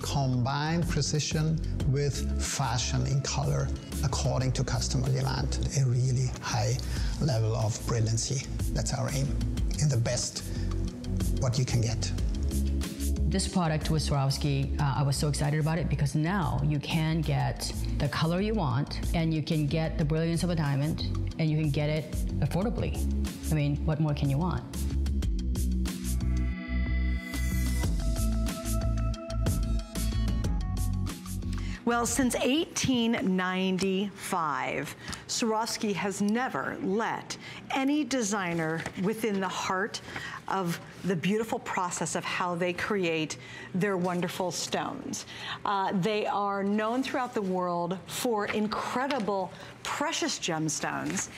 combine precision with fashion in color according to customer demand. A really high level of brilliancy. That's our aim. In the best what you can get. This product with Swarovski, uh, I was so excited about it because now you can get the color you want and you can get the brilliance of a diamond and you can get it affordably. I mean, what more can you want? Well, since 1895, Swarovski has never let any designer within the heart of the beautiful process of how they create their wonderful stones. Uh, they are known throughout the world for incredible precious gemstones.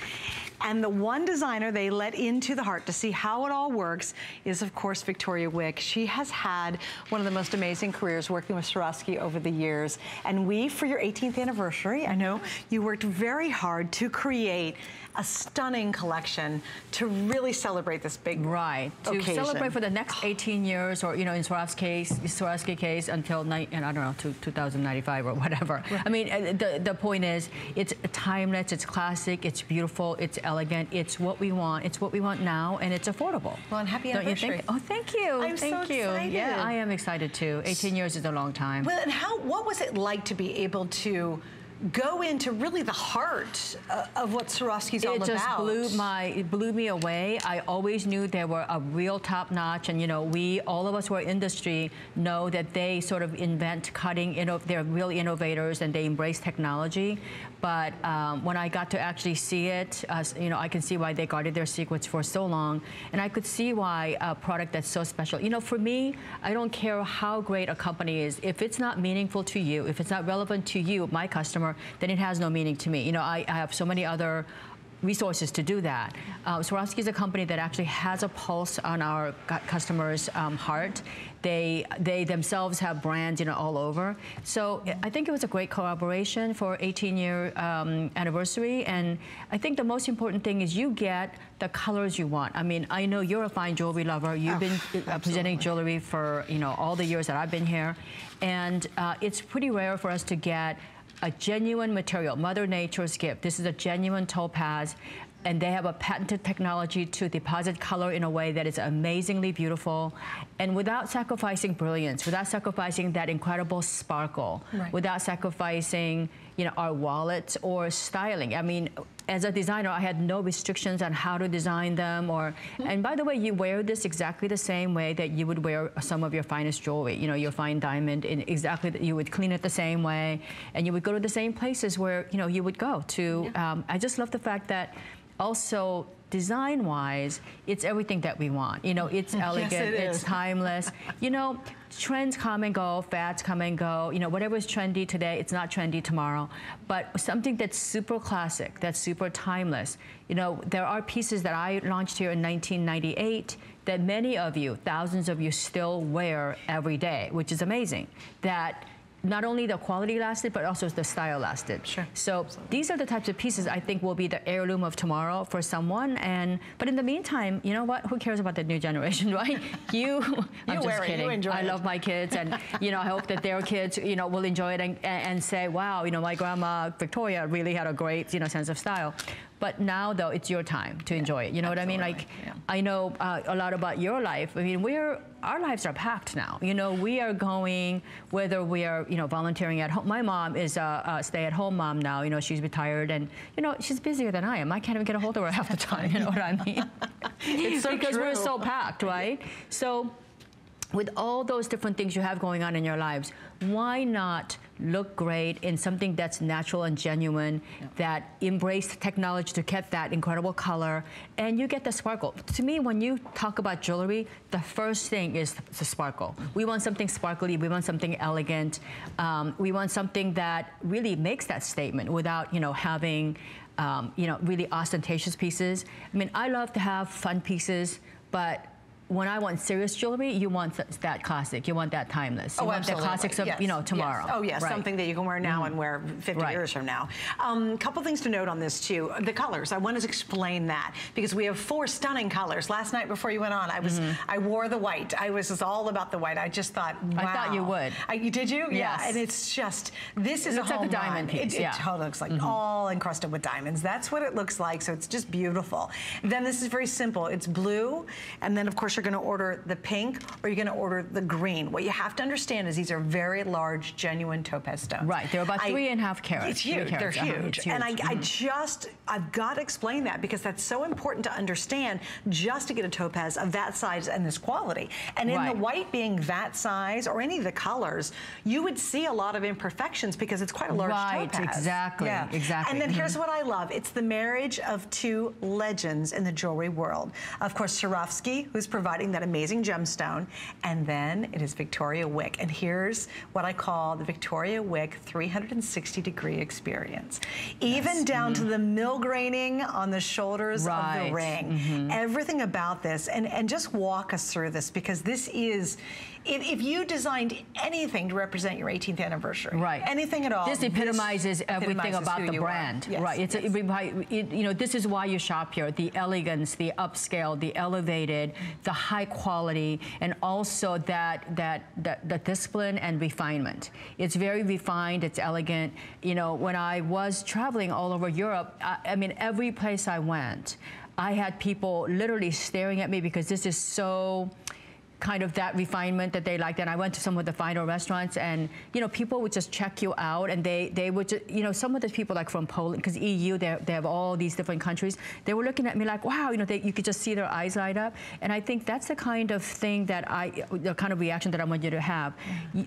And the one designer they let into the heart to see how it all works is, of course, Victoria Wieck. She has had one of the most amazing careers working with Swarovski over the years. And we, for your 18th anniversary, I know you worked very hard to create a stunning collection to really celebrate this big right to occasion. celebrate for the next 18 years, or you know, in Swarovski case, Swarovski case until night, and I don't know, to 2095 or whatever. Right. I mean, uh, the the point is, it's timeless, it's classic, it's beautiful, it's elegant, it's what we want, it's what we want now, and it's affordable. Well, and happy anniversary. Don't you think? Oh, thank you. I'm thank so you. excited. Yeah, I am excited too. 18 years is a long time. Well, and how? What was it like to be able to? Go into really the heart uh, of what Swarovski's all about. It just blew my, it blew me away. I always knew they were a real top notch, and you know, we, all of us who are industry, know that they sort of invent cutting, you know, they're real innovators and they embrace technology. But um, when I got to actually see it, uh, you know, I can see why they guarded their secrets for so long, and I could see why a product that's so special. You know, for me, I don't care how great a company is. If it's not meaningful to you, if it's not relevant to you, my customer, then it has no meaning to me. You know, I, I have so many other resources to do that. Uh, Swarovski is a company that actually has a pulse on our customers' um, heart. They they themselves have brands, you know, all over. So I think it was a great collaboration for 18-year um, anniversary. And I think the most important thing is you get the colors you want. I mean, I know you're a fine jewelry lover. You've oh, been uh, presenting jewelry for you know all the years that I've been here, and uh, it's pretty rare for us to get a genuine material, Mother Nature's gift. This is a genuine topaz and they have a patented technology to deposit color in a way that is amazingly beautiful and without sacrificing brilliance, without sacrificing that incredible sparkle, right. without sacrificing you know, our wallets or styling. I mean, as a designer, I had no restrictions on how to design them or, mm-hmm. and by the way, you wear this exactly the same way that you would wear some of your finest jewelry, you know, your fine diamond in exactly, you would clean it the same way and you would go to the same places where, you know, you would go to. Yeah. Um, I just love the fact that also design-wise, it's everything that we want. You know, it's elegant, yes, it it's timeless. you know, trends come and go, fads come and go. You know, whatever is trendy today, it's not trendy tomorrow. But something that's super classic, that's super timeless. You know, there are pieces that I launched here in 1998 that many of you, thousands of you still wear every day, which is amazing. That not only the quality lasted, but also the style lasted. Sure. So Absolutely. these are the types of pieces I think will be the heirloom of tomorrow for someone. And but in the meantime, you know what? Who cares about the new generation, right? You, I'm just kidding. I love my kids, and you know, I hope that their kids, you know, will enjoy it and, and say, wow, you know, my grandma Victoria really had a great, you know, sense of style. But now, though, it's your time to yeah, enjoy it. You know absolutely. what I mean? Like, yeah. I know uh, a lot about your life. I mean, we're our lives are packed now. You know, we are going whether we are, you know, volunteering at home. My mom is a, a stay-at-home mom now. You know, she's retired, and you know, she's busier than I am. I can't even get a hold of her half the time. You know what I mean? it's so because true. we're so packed, right? So with all those different things you have going on in your lives, why not look great in something that's natural and genuine, yeah. that embraced technology to get that incredible color, and you get the sparkle. To me, when you talk about jewelry, the first thing is the sparkle. We want something sparkly, we want something elegant, um, we want something that really makes that statement without, you know, having, um, you know, really ostentatious pieces. I mean, I love to have fun pieces, but when I want serious jewelry, you want that classic. You want that timeless. You oh, want absolutely. the classics of, yes. you know, tomorrow. Yes. Oh, yes. Right. Something that you can wear now mm. and wear 50 right. years from now. A um, couple things to note on this, too. The colors. I want to explain that because we have four stunning colors. Last night before you went on, I was mm -hmm. I wore the white. I was all about the white. I just thought, wow. I thought you would. I, did you? Yes. Yeah. And it's just, this is it looks a like a diamond run. piece. It, yeah. it looks like mm -hmm. all encrusted with diamonds. That's what it looks like. So it's just beautiful. Then this is very simple. It's blue. And then, of course, you're going to order the pink or you're going to order the green. What you have to understand is these are very large, genuine topaz stones. Right. They're about three I, and a half carats. It's huge. Carats. They're huge. Uh -huh. huge. And I, mm -hmm. I mm-hmm. just, I've got to explain that because that's so important to understand just to get a topaz of that size and this quality. And in right. the white being that size or any of the colors, you would see a lot of imperfections because it's quite a large right, topaz. exactly, yeah. exactly. And then mm -hmm. here's what I love. It's the marriage of two legends in the jewelry world. Of course, Swarovski, who's providing that amazing gemstone, and then it is Victoria Wieck. And here's what I call the Victoria Wieck 360 degree experience. Even yes. down mm -hmm. to mm-hmm. the mill graining on the shoulders right. of the ring. Mm -hmm. Everything about this. And, and just walk us through this because this is, if, if, you designed anything to represent your 18th anniversary, right, anything at all, this epitomizes this everything epitomizes about the brand, yes, right? It's yes. a, it, you know this is why you shop here: the elegance, the upscale, the elevated, the high quality, and also that that that the discipline and refinement. It's very refined. It's elegant. You know, when I was traveling all over Europe, I, I mean, every place I went, I had people literally staring at me because this is so kind of that refinement that they liked. And I went to some of the finer restaurants and, you know, people would just check you out and they, they would, just, you know, some of the people like from Poland, because EU, they have all these different countries, they were looking at me like, wow, you know, they, you could just see their eyes light up. And I think that's the kind of thing that I, the kind of reaction that I want you to have.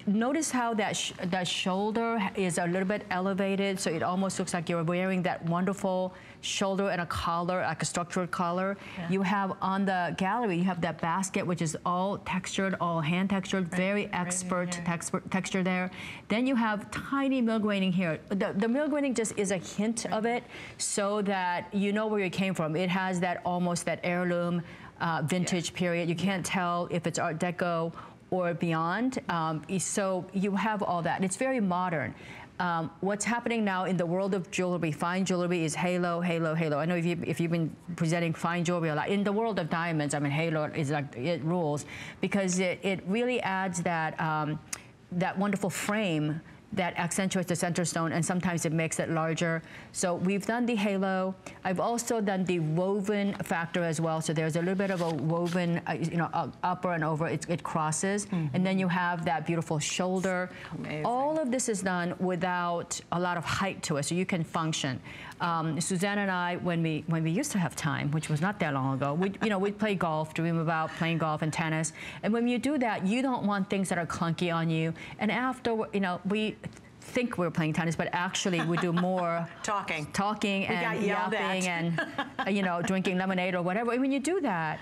Notice how that, sh that shoulder is a little bit elevated, so it almost looks like you're wearing that wonderful shoulder and a collar, like a structured collar. Yeah. You have on the gallery, you have that basket, which is all textured, all hand textured, right. very expert right texture there. Then you have tiny mill graining here. The, the mill graining just is a hint right. of it so that you know where it came from. It has that almost that heirloom uh, vintage yeah. period. You can't tell if it's Art Deco or beyond. Um, so you have all that. It's very modern. Um, what's happening now in the world of jewelry, fine jewelry is halo, halo, halo. I know if, you, if you've been presenting fine jewelry a lot, in the world of diamonds, I mean, halo is like, it rules because it, it really adds that, um, that wonderful frame that accentuates the center stone and sometimes it makes it larger. So we've done the halo. I've also done the woven factor as well. So there's a little bit of a woven, uh, you know, uh, upper and over, it, it crosses. Mm -hmm. And then you have that beautiful shoulder. Amazing. All of this is done without a lot of height to it, so you can function. Um, Suzanne and I, when we when we used to have time, which was not that long ago, we you know we'd play golf, dream about playing golf and tennis. And when you do that, you don't want things that are clunky on you. And after you know we think we're playing tennis, but actually we do more talking, talking and yapping and uh, you know drinking lemonade or whatever. When you do that,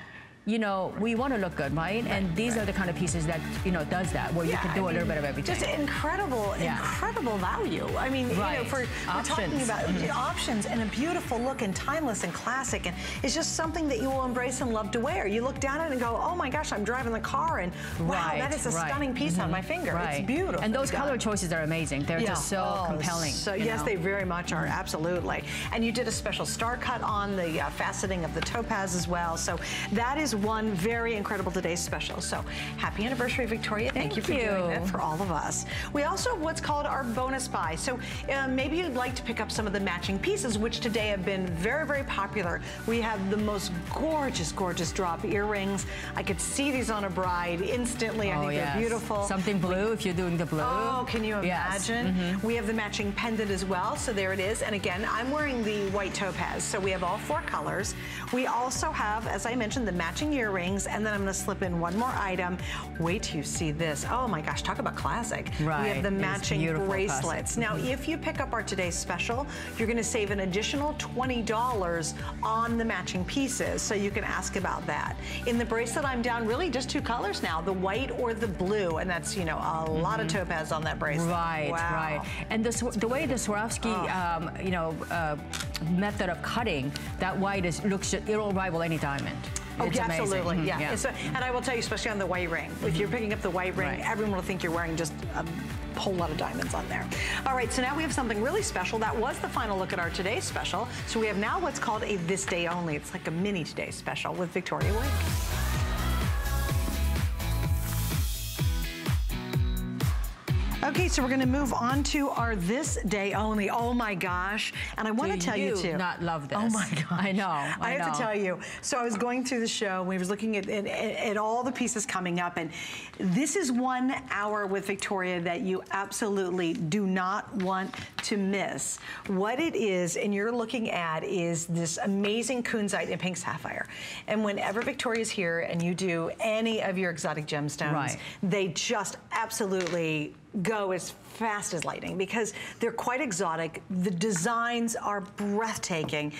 you know, we want to look good, right? right and these right. are the kind of pieces that, you know, does that, where yeah, you can do I a mean, little bit of everything. Just incredible, yeah. incredible value. I mean, right. you know, for, we're talking about mm -hmm. options and a beautiful look and timeless and classic. And it's just something that you will embrace and love to wear. You look down at it and go, oh my gosh, I'm driving the car and wow, that is a stunning piece mm -hmm. on my finger. It's beautiful. And those color choices are amazing. They're yeah. just so oh, compelling. So yes, know? they very much are, mm-hmm. absolutely. And you did a special star cut on the uh, faceting of the topaz as well. So that is one very incredible today's special. So happy anniversary, Victoria. Thank, Thank you for you. doing that for all of us. We also have what's called our bonus buy. So uh, maybe you'd like to pick up some of the matching pieces, which today have been very, very popular. We have the most gorgeous, gorgeous drop earrings. I could see these on a bride instantly. I oh, think yes. they're beautiful. Something blue if you're doing the blue. Oh, can you imagine? Yes. Mm -hmm. We have the matching pendant as well. So there it is. And again, I'm wearing the white topaz. So we have all four colors. We also have, as I mentioned, the matching earrings. And then I'm going to slip in one more item. Wait till you see this. Oh my gosh, talk about classic. Right. We have the matching bracelets. Now, mm -hmm. if you pick up our today's special, you're going to save an additional $20 on the matching pieces. So you can ask about that. In the bracelet, I'm down really just two colors now, the white or the blue. And that's, you know, a mm -hmm. lot of mm-hmm. topaz on that bracelet. Right, wow. right. And the, the way the Swarovski, oh. um, you know, uh, method of cutting, that white is looks, it'll rival any diamond. Oh, it's yeah, amazing. absolutely, Mhm, yeah. It's a- and I will tell you, especially on the white ring, if you're picking up the white ring, Right. everyone will think you're wearing just a whole lot of diamonds on there. All right, so now we have something really special. That was the final look at our today's special. So we have now what's called a this day only. It's like a mini today special with Victoria Wieck. Okay, so we're going to move on to our this day only. Oh my gosh. And I want to Do tell you, you too. not love oh this. Oh my gosh. I know, I, I have to tell you. So I was going through the show. We was looking at, at, at all the pieces coming up. And this is one hour with Victoria that you absolutely do not want to miss. What it is, and you're looking at, is this amazing kunzite in pink sapphire. And whenever Victoria's here and you do any of your exotic gemstones, Right. they just absolutely go as fast as lightning because they're quite exotic. The designs are breathtaking.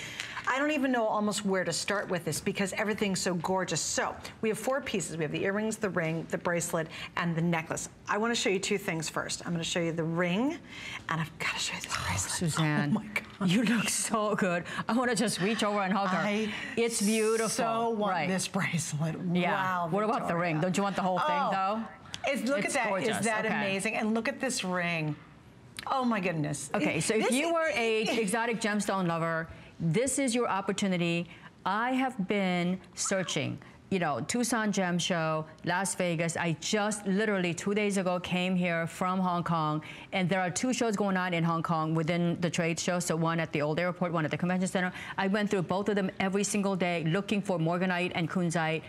I don't even know almost where to start with this because everything's so gorgeous. So we have four pieces. We have the earrings, the ring, the bracelet, and the necklace. I want to show you two things first. I'm going to show you the ring, and I've got to show you this bracelet. Oh, Suzanne, Oh my God. you look so good. I want to just reach over and hug her. I it's beautiful. so want right. this bracelet. Yeah. Wow. what about the ring? Don't you want the whole thing Oh, though? It's, look It's at that. Is gorgeous. that Okay. amazing? And look at this ring. Oh my goodness. Okay, so if you were a exotic gemstone lover, this is your opportunity. I have been searching. You know, Tucson Gem Show, Las Vegas. I just literally two days ago came here from Hong Kong, and there are two shows going on in Hong Kong within the trade show. So one at the old airport, one at the convention center. I went through both of them every single day looking for morganite and kunzite.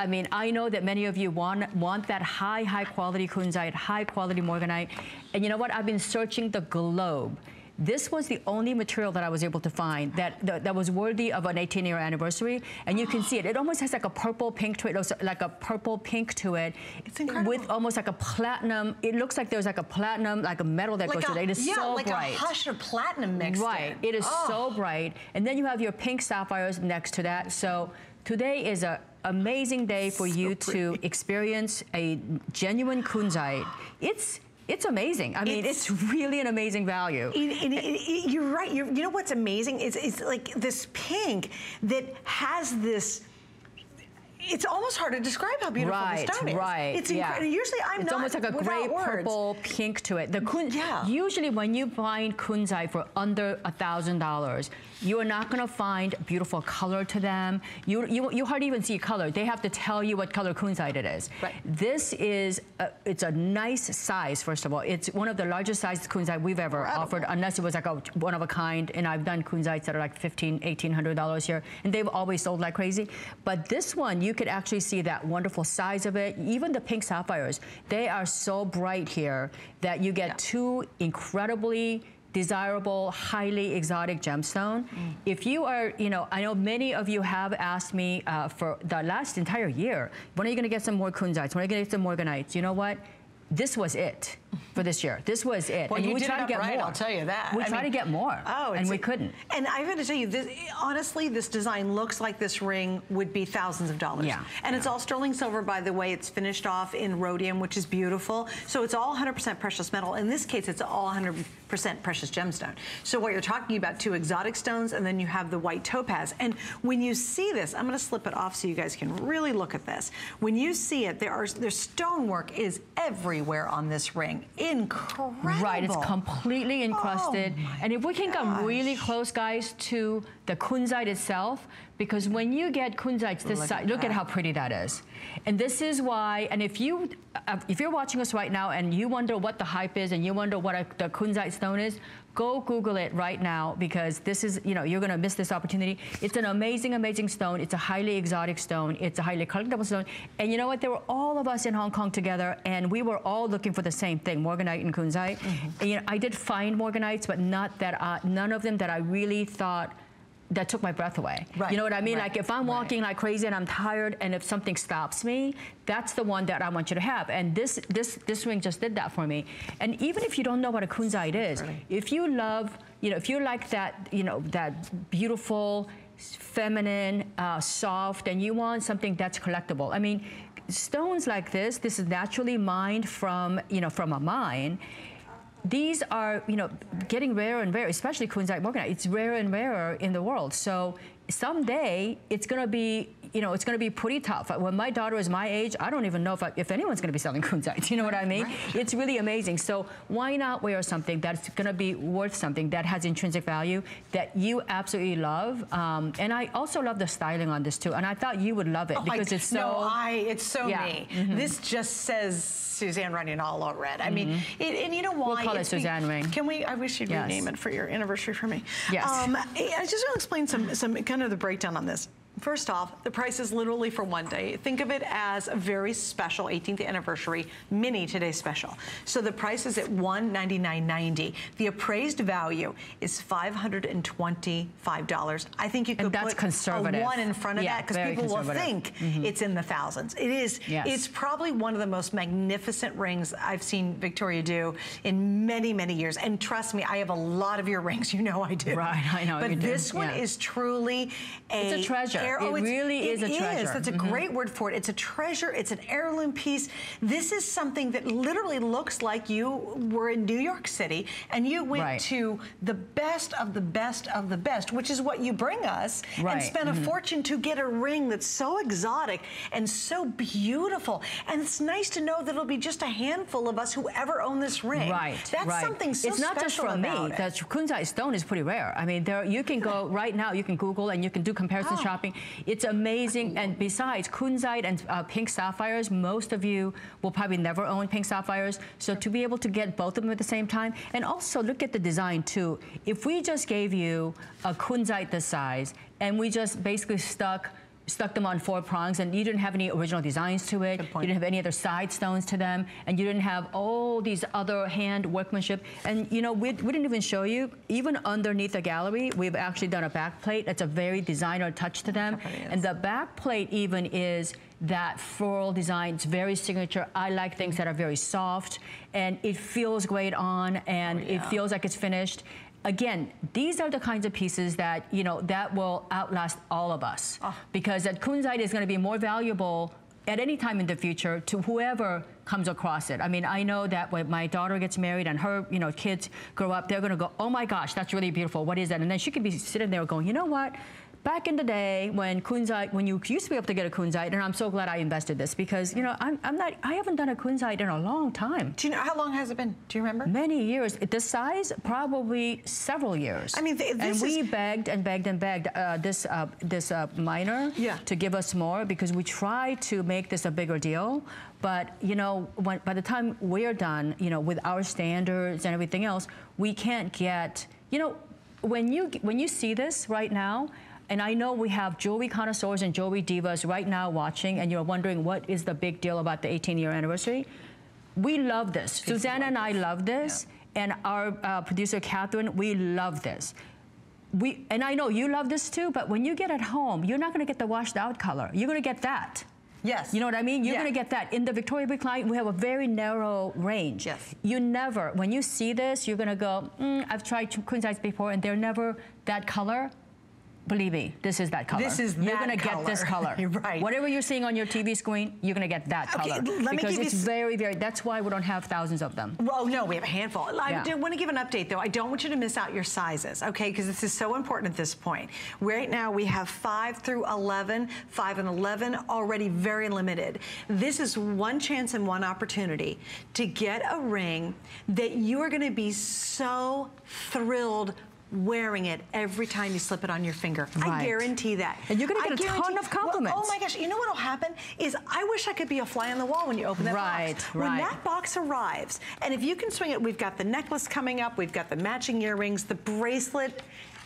I mean, I know that many of you want want that high, high quality kunzite, high quality morganite. And you know what? I've been searching the globe. This was the only material that I was able to find that, that, that was worthy of an 18 year anniversary. And you can see it. It almost has like a purple pink to it, like a purple pink to it. It's incredible. With almost like a platinum. It looks like there's like a platinum, like a metal that goes a, it. It is yeah, so like bright. a hush platinum mixed Right. in. It is Oh. so bright. And then you have your pink sapphires next to that. So today is a amazing day for you to experience a genuine kunzite. It's it's amazing. I mean, It's- it's, really an amazing value. It- it- it- you're right. You're, you know what's amazing is it's like this pink that has this. It's almost hard to describe how beautiful Right, the stone is. right. It's yeah. Usually, I'm it's not It's almost like a gray purple pink to it. The kun- Yeah. Usually, when you find kunzite for under a thousand dollars, you are not going to find beautiful color to them. You, you you hardly even see color. They have to tell you what color kunzite it is. Right. This is a, it's a nice size. First of all, it's one of the largest sized kunzite we've ever Incredible. offered, unless it was like a one of a kind. And I've done kunzites that are like 15, 1800 dollars here, and they've always sold like crazy. But this one, you could actually see that wonderful size of it. Even the pink sapphires, they are so bright here that you get Yeah. two incredibly desirable, highly exotic gemstone. Mm. If you are, you know, I know many of you have asked me uh, for the last entire year, when are you going to get some more kunzites? When are you going to get some morganites? You know what? This was it for this year. This was it. Well, and you we did tried to get right, more. I'll tell you that. We I tried mean- to get more, Oh, and we couldn't. And I've got to tell you, this, honestly, this design looks like this ring would be thousands of dollars. Yeah, And it's all sterling silver, by the way. It's finished off in rhodium, which is beautiful. So it's all 100% precious metal. In this case, it's all 100% precious gemstone. So what you're talking about, two exotic stones, and then you have the white topaz. And when you see this, I'm going to slip it off so you guys can really look at this. When you see it, there are there's stonework is everywhere on this ring. Incredible. Right, it's completely oh encrusted. Oh and if we can come really close, guys, to the kunzite itself, because when you get kunzites this Look size, look at how pretty that is. And this is why, and if you uh, if you're watching us right now and you wonder what the hype is and you wonder what a, the kunzite stone is, go Google it right now because this is, you know, you're gonna miss this opportunity. It's an amazing, amazing stone. It's a highly exotic stone. It's a highly collectible stone. And you know what? There were all of us in Hong Kong together and we were all looking for the same thing, morganite and kunzite. And, you know, I did find morganites, but not that, uh, none of them that I really thought that took my breath away. Right, You know what I mean? right, Like if I'm right. walking like crazy and I'm tired, and if something stops me, that's the one that I want you to have. And this this this ring just did that for me. And even if you don't know what a kunzite is, Really? if you love, you know, if you like that, you know, that beautiful, feminine, uh, soft, and you want something that's collectible. I mean, stones like this, this is naturally mined from, you know, from a mine these are, you know, getting rarer and rarer, especially kunzite morganite. It's rarer and rarer in the world. So someday it's going to be, you know, it's going to be pretty tough. When my daughter is my age, I don't even know if, I, if anyone's going to be selling kunzite. You know what I mean? Right. It's really amazing. So why not wear something that's going to be worth something that has intrinsic value that you absolutely love? Um, and I also love the styling on this too. And I thought you would love it oh, because I, it's so. No, I. It's so yeah. me. Mm -hmm. This just says Suzanne Runyan all over it. I mm -hmm. mean, mm-hmm. it, and you know why? We'll call it Suzanne Ring. Can we? I wish you'd yes. rename it for your anniversary for me. Yes. Um, I just want to explain some some kind of the breakdown on this. First off, the price is literally for one day. Think of it as a very special 18th anniversary mini today special. So the price is at $199.90. The appraised value is $525. I think you could and that's put conservative. a one in front of yeah, that because people will think mm -hmm. it's in the thousands. It is. Yes. It's probably one of the most magnificent rings I've seen Victoria do in many, many years. And trust me, I have a lot of your rings. You know I do. Right, I know But this one yeah. is truly a... It's a treasure it oh, really is a treasure. Is. That's a mm -hmm. great word for it. It's a treasure. It's an heirloom piece. This is something that literally looks like you were in New York City and you went right. to the best of the best of the best, which is what you bring us, right. and spent mm -hmm. a mm-hmm. fortune to get a ring that's so exotic and so beautiful. And it's nice to know that it'll be just a handful of us who ever own this ring. Right. That's right. something so It's not just for me. It. The kunzite stone is pretty rare. I mean, there you can go right now. You can Google and you can do comparison oh. shopping. It's amazing. And besides, kunzite and uh, pink sapphires, most of you will probably never own pink sapphires. So to be able to get both of them at the same time, and also look at the design too. If we just gave you a kunzite this size, and we just basically stuck stuck them on four prongs and you didn't have any original designs to it. You didn't have any other side stones to them and you didn't have all these other hand workmanship. And you know, we, we didn't even show you, even underneath the gallery, we've actually done a back plate. That's a very designer touch to them. And the back plate even is that floral design. It's very signature. I like things that are very soft and it feels great on and oh, yeah. it feels like it's finished again, these are the kinds of pieces that, you know, that will outlast all of us. Oh. Because that kunzite is going to be more valuable at any time in the future to whoever comes across it. I mean, I know that when my daughter gets married and her, you know, kids grow up, they're going to go, oh my gosh, that's really beautiful. What is that? And then she could be sitting there going, you know what? Back in the day when kunzite, when you used to be able to get a kunzite, and I'm so glad I invested this because, you know, I'm, I'm not, I haven't done a kunzite in a long time. Do you know, how long has it been? Do you remember? Many years. The size, probably several years. I mean, th And we begged and begged and begged uh, this, uh, this uh, miner yeah. to give us more because we tried to make this a bigger deal. But, you know, when, by the time we're done, you know, with our standards and everything else, we can't get, you know, when you, when you see this right now, and I know we have jewelry connoisseurs and jewelry divas right now watching, and you're wondering what is the big deal about the 18-year anniversary. We love this. Susanna and I love this, yeah. and our uh, producer, Catherine, we love this. We, and I know you love this too, but when you get at home, you're not going to get the washed out color. You're going to get that. Yes. You know what I mean? You're yeah. going to get that. In the Victoria Wieck line, we have a very narrow range. Yes. You never, when you see this, you're going to go, mm, I've tried kunzites before, and they're never that color. Believe me, this is that color. This is You're going to get this color. right. Whatever you're seeing on your TV screen, you're going to get that color. Okay, let because me give it's you... very, very, that's why we don't have thousands of them. Well, no, we have a handful. I yeah. want to give an update, though. I don't want you to miss out your sizes, okay, because this is so important at this point. Right now, we have 5 through 11, 5 and 11 already very limited. This is one chance and one opportunity to get a ring that you are going to be so thrilled wearing it every time you slip it on your finger. Right. I guarantee that. And you're going to get a ton of compliments. Well, oh my gosh, you know what will happen is I wish I could be a fly on the wall when you open that right, box. Right, When that box arrives, and if you can swing it, we've got the necklace coming up, we've got the matching earrings, the bracelet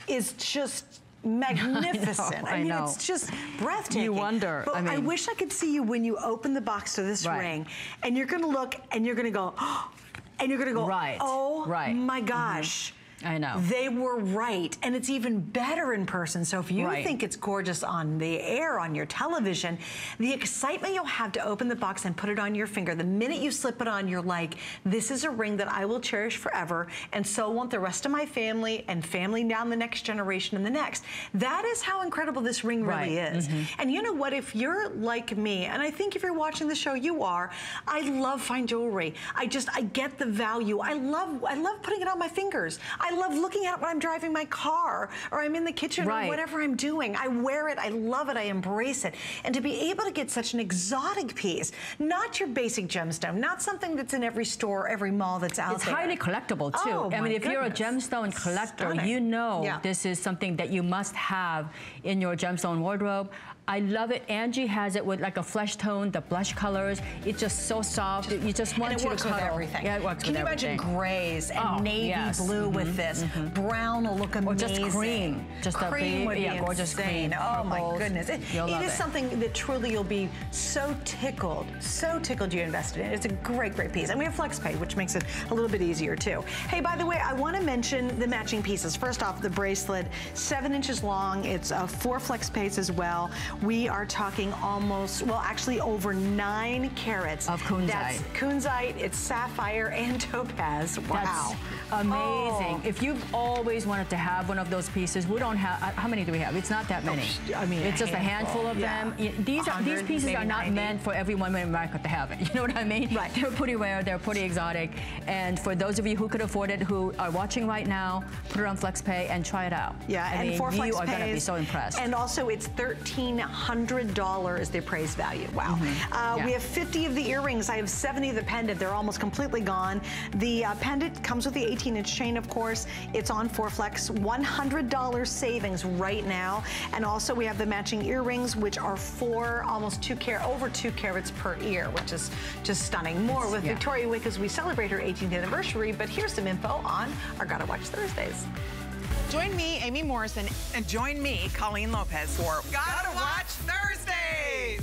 is just magnificent. I, know, I mean, I it's just breathtaking. You wonder. But I, mean, I wish I could see you when you open the box to this right. ring, and you're going to look, and you're going to go, oh, and you're going to go, right. oh right. my gosh. Mm -hmm I know. They were right. And it's even better in person. So if you right. think it's gorgeous on the air, on your television, the excitement you'll have to open the box and put it on your finger, the minute you slip it on, you're like, this is a ring that I will cherish forever. And so won't the rest of my family and family down the next generation and the next. That is how incredible this ring right. really is. Mm -hmm. And you know what? If you're like me, and I think if you're watching the show, you are, I love fine jewelry. I just, I get the value. I love, I love putting it on my fingers. I love looking at it when I'm driving my car or I'm in the kitchen Right. or whatever I'm doing. I wear it, I love it, I embrace it. And to be able to get such an exotic piece, not your basic gemstone, not something that's in every store, every mall that's out It's there. It's highly collectible too. Oh, I mean, if you're a gemstone collector, Stunning. you know Yeah. this is something that you must have in your gemstone wardrobe. I love it. Angie has it with like a flesh tone, the blush colors. It's just so soft. You just want and it you works to with everything. Yeah, it works Can with you imagine grays and Oh, navy yes. blue with Mhm, this? Brown will look amazing. Or just cream. Just a cream big- would yeah, be gorgeous insane. cream. Oh my goodness! It, it is it. something that truly you'll be so tickled, so tickled you invested in. It's a great, great piece, and we have FlexPay, which makes it a little bit easier too. Hey, by the way, I want to mention the matching pieces. First off, the bracelet, seven inches long. It's uh, four flex pays as well. We are talking almost, well, actually over nine carats Of kunzite. That's kunzite. It's sapphire and topaz. Wow. That's amazing. Oh. If you've always wanted to have one of those pieces, we don't have. uh, How many do we have? It's not that many. I mean, a it's just a handful handful, of yeah. them. These are, these pieces are not 90. meant for every woman in America to have it. You know what I mean? Right. They're pretty rare. They're pretty exotic. And for those of you who could afford it, who are watching right now, put it on FlexPay and try it out. Yeah, I and mean, for you are going to be so impressed. And also, it's thirteen hundred dollars the appraised value. Wow. Uh, Mm-hmm. Yeah. We have fifty of the earrings. I have seventy of the pendant. They're almost completely gone. The uh, pendant comes with the eighteen-inch chain, of course. It's on Forflex. One hundred dollars savings right now. And also, we have the matching earrings, which are four, almost two carat, over two carats per ear, which is just stunning. More with yeah. Victoria Wieck as we celebrate her 18th anniversary. But here's some info on our Gotta Watch Thursdays. Join me, Amy Morrison, and join me, Colleen Lopez, for Gotta Watch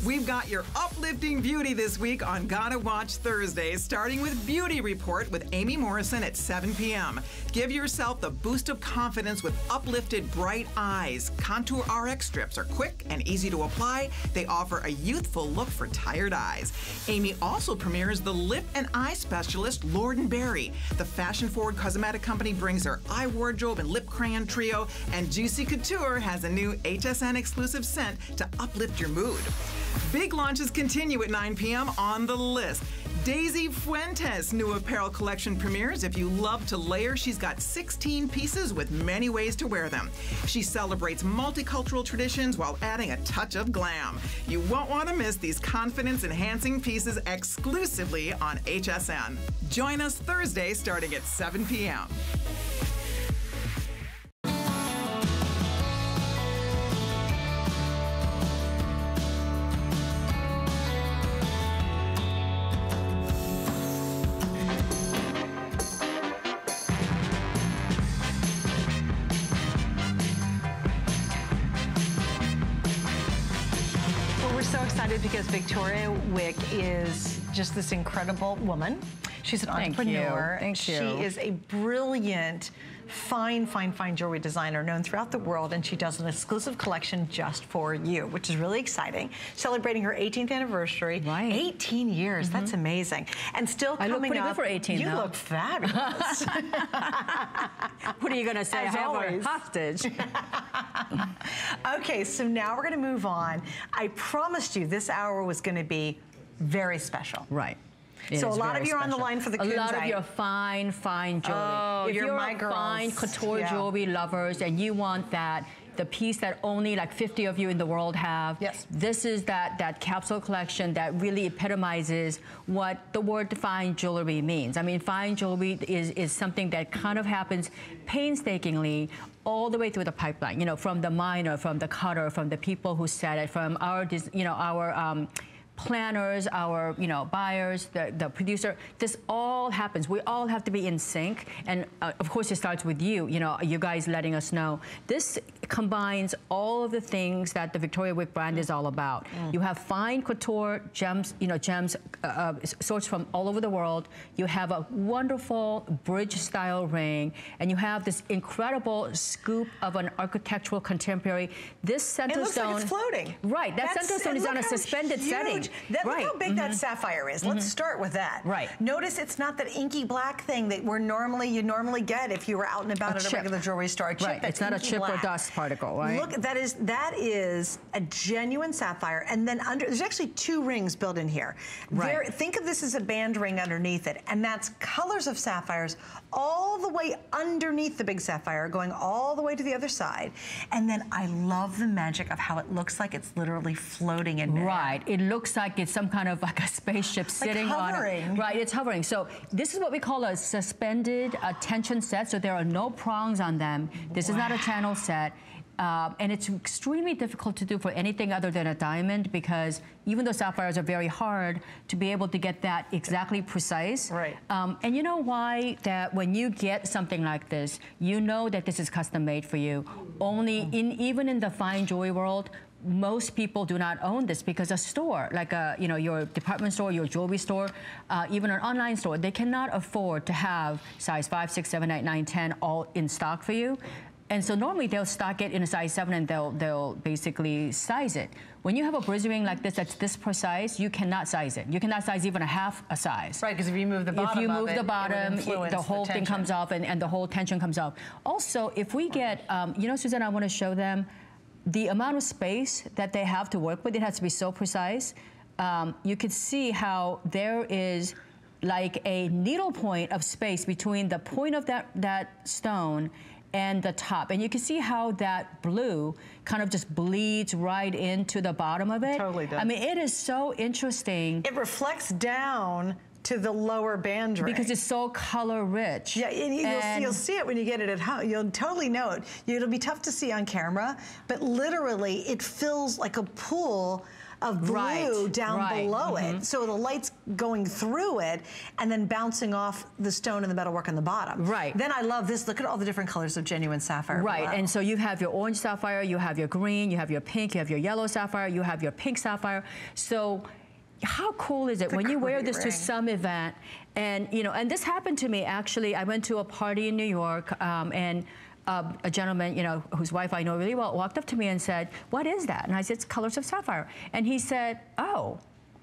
We've got your uplifting beauty this week on Gotta Watch Thursday, starting with Beauty Report with Amy Morrison at 7 p.m. Give yourself the boost of confidence with uplifted bright eyes. Contour RX strips are quick and easy to apply. They offer a youthful look for tired eyes. Amy also premieres the lip and eye specialist Lord & Berry. The fashion-forward cosmetic company brings their eye wardrobe and lip crayon trio, and Juicy Couture has a new HSN exclusive scent to uplift your mood. Big launches continue at 9 p.m. on the list. Daisy Fuentes' new apparel collection premieres. If you love to layer, she's got 16 pieces with many ways to wear them. She celebrates multicultural traditions while adding a touch of glam. You won't want to miss these confidence enhancing pieces exclusively on HSN. Join us Thursday starting at 7 p.m. so excited because Victoria Wieck is just this incredible woman. She's an Thank you. entrepreneur. Thank She you. is a brilliant, fine, fine, fine jewelry designer known throughout the world, and she does an exclusive collection just for you, which is really exciting. Celebrating her 18th anniversary. Right. Mm-hmm. 18 years. That's amazing. And still I coming look pretty good up. for 18 You though. look fabulous. what are you going to say? As I have always. hostage. Okay, so now we're going to move on. I promised you this hour was going to be very special. right. It So a lot of you are on the line for the A lot of kunzite. your fine, fine jewelry. Oh, if you're you're my a girls. fine couture Yeah. jewelry lovers and you want that, the piece that only like 50 of you in the world have. Yes. This is that that capsule collection that really epitomizes what the word fine jewelry means. I mean, fine jewelry is is something that kind of happens painstakingly all the way through the pipeline. You know, from the miner, from the cutter, from the people who set it, from our you know our um, planners, our you know buyers, the, the producer. This all happens. We all have to be in sync, and uh, of course it starts with you. You know, you guys letting us know. This combines all of the things that the Victoria Wieck brand is all about. You have fine couture gems, you know, gems uh, uh, sourced from all over the world. You have a wonderful bridge-style ring, and you have this incredible scoop of an architectural contemporary. This center It looks stone, like it's floating. Right, that That's- center stone is on a suspended huge. setting. That, right. Look how big that sapphire is. Let's start with that. Right. Notice it's not that inky black thing that we're normally you normally get if you were out and about A at chip. a regular jewelry store. A chip Right, it's not a chip or dust particle, right? Look, that is that is a genuine sapphire, and then under there's actually two rings built in here. Right. There, think of this as a band ring underneath it, and that's colors of sapphires all the way underneath the big sapphire, going all the way to the other side. And then I love the magic of how it looks like it's literally floating in there. Right. It looks like it's some kind of like a spaceship sitting on hovering. it. Right. It's hovering. So this is what we call a suspended tension set. So there are no prongs on them. This is not a channel set. Um, and it's extremely difficult to do for anything other than a diamond because even though sapphires are very hard, to be able to get that exactly precise. Right. Um, and you know why that when you get something like this, you know that this is custom made for you. Only in even in the fine jewelry world, most people do not own this because a store, like a you know your department store, your jewelry store, uh, even an online store, they cannot afford to have size five, six, seven, eight, nine, ten all in stock for you. And so normally they'll stock it in a size seven and they'll they'll basically size it. When you have a bridge ring like this that's this precise, you cannot size it. You cannot size even a half a size. Right, because if you move the bottom If you move it, the bottom, it- the whole thing comes off and, and the whole tension comes off. Also, if we get, um, you know, Suzanne, I want to show them the amount of space that they have to work with. It has to be so precise. Um, you can see how there is like a needle point of space between the point of that, that stone and the top. And you can see how that blue kind of just bleeds right into the bottom of it. Totally does. I mean, it is so interesting It reflects down to the lower band ring. because it's so color rich. Yeah, and you'll, And- you'll see it when you get it at home. You'll totally know it. It'll be tough to see on camera, but literally it feels like a pool of blue Right, down right, below mhm. it. So the light's going through it and then bouncing off the stone and the metalwork on the bottom. Right. Then I love this. Look at all the different colors of genuine sapphire. Right, and so you have your orange sapphire, you have your green, you have your pink, you have your yellow sapphire, you have your pink sapphire. So how cool is it a when you wear this to some event and you know and this happened to me actually i went to a party in new york um, and uh, a gentleman, you know, whose wife I know really well, walked up to me and said, "What is that?" And I said, "It's colors of sapphire." And he said, "Oh,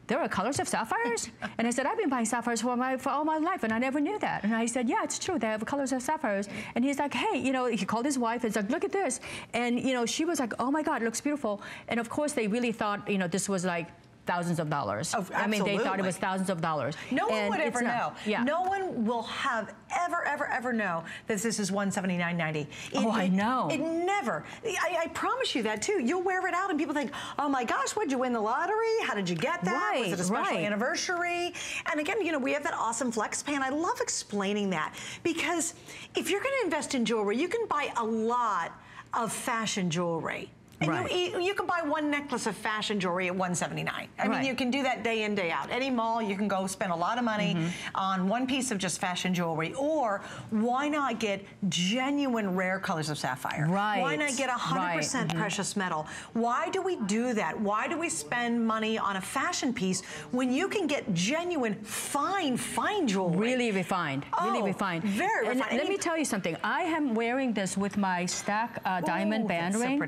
there are colors of sapphires?" and I said, "I've been buying sapphires for my for all my life, and I never knew that." And I said, "Yeah, it's true. They have colors of sapphires." And he's like, "Hey, you know," he called his wife and said, "Look at this," and you know, she was like, "Oh my God, it looks beautiful." And of course, they really thought, you know, this was like thousands of dollars. Oh, I mean, they thought it was thousands of dollars. No one And would ever know. Yeah. No one will have ever, ever, ever know that this is 179.90. It- Oh, I know. It never. I, I promise you that too. You'll wear it out, and people think, "Oh my gosh, what'd you win the lottery? How did you get that? was it a special right. anniversary?" And again, you know, we have that awesome FlexPay. I love explaining that because if you're going to invest in jewelry, you can buy a lot of fashion jewelry. And Right. you, you can buy one necklace of fashion jewelry at 179. I mean, you can do that day in, day out. Any mall, you can go spend a lot of money Mm-hmm. on one piece of just fashion jewelry. Or why not get genuine rare colors of sapphire? Right. Why not get 100% Right. Mm-hmm. precious metal? Why do we do that? Why do we spend money on a fashion piece when you can get genuine, fine, fine jewelry? Really refined, really Oh, refined. very and refined. I Let me tell you something. I am wearing this with my stack uh, diamond Ooh, band ring.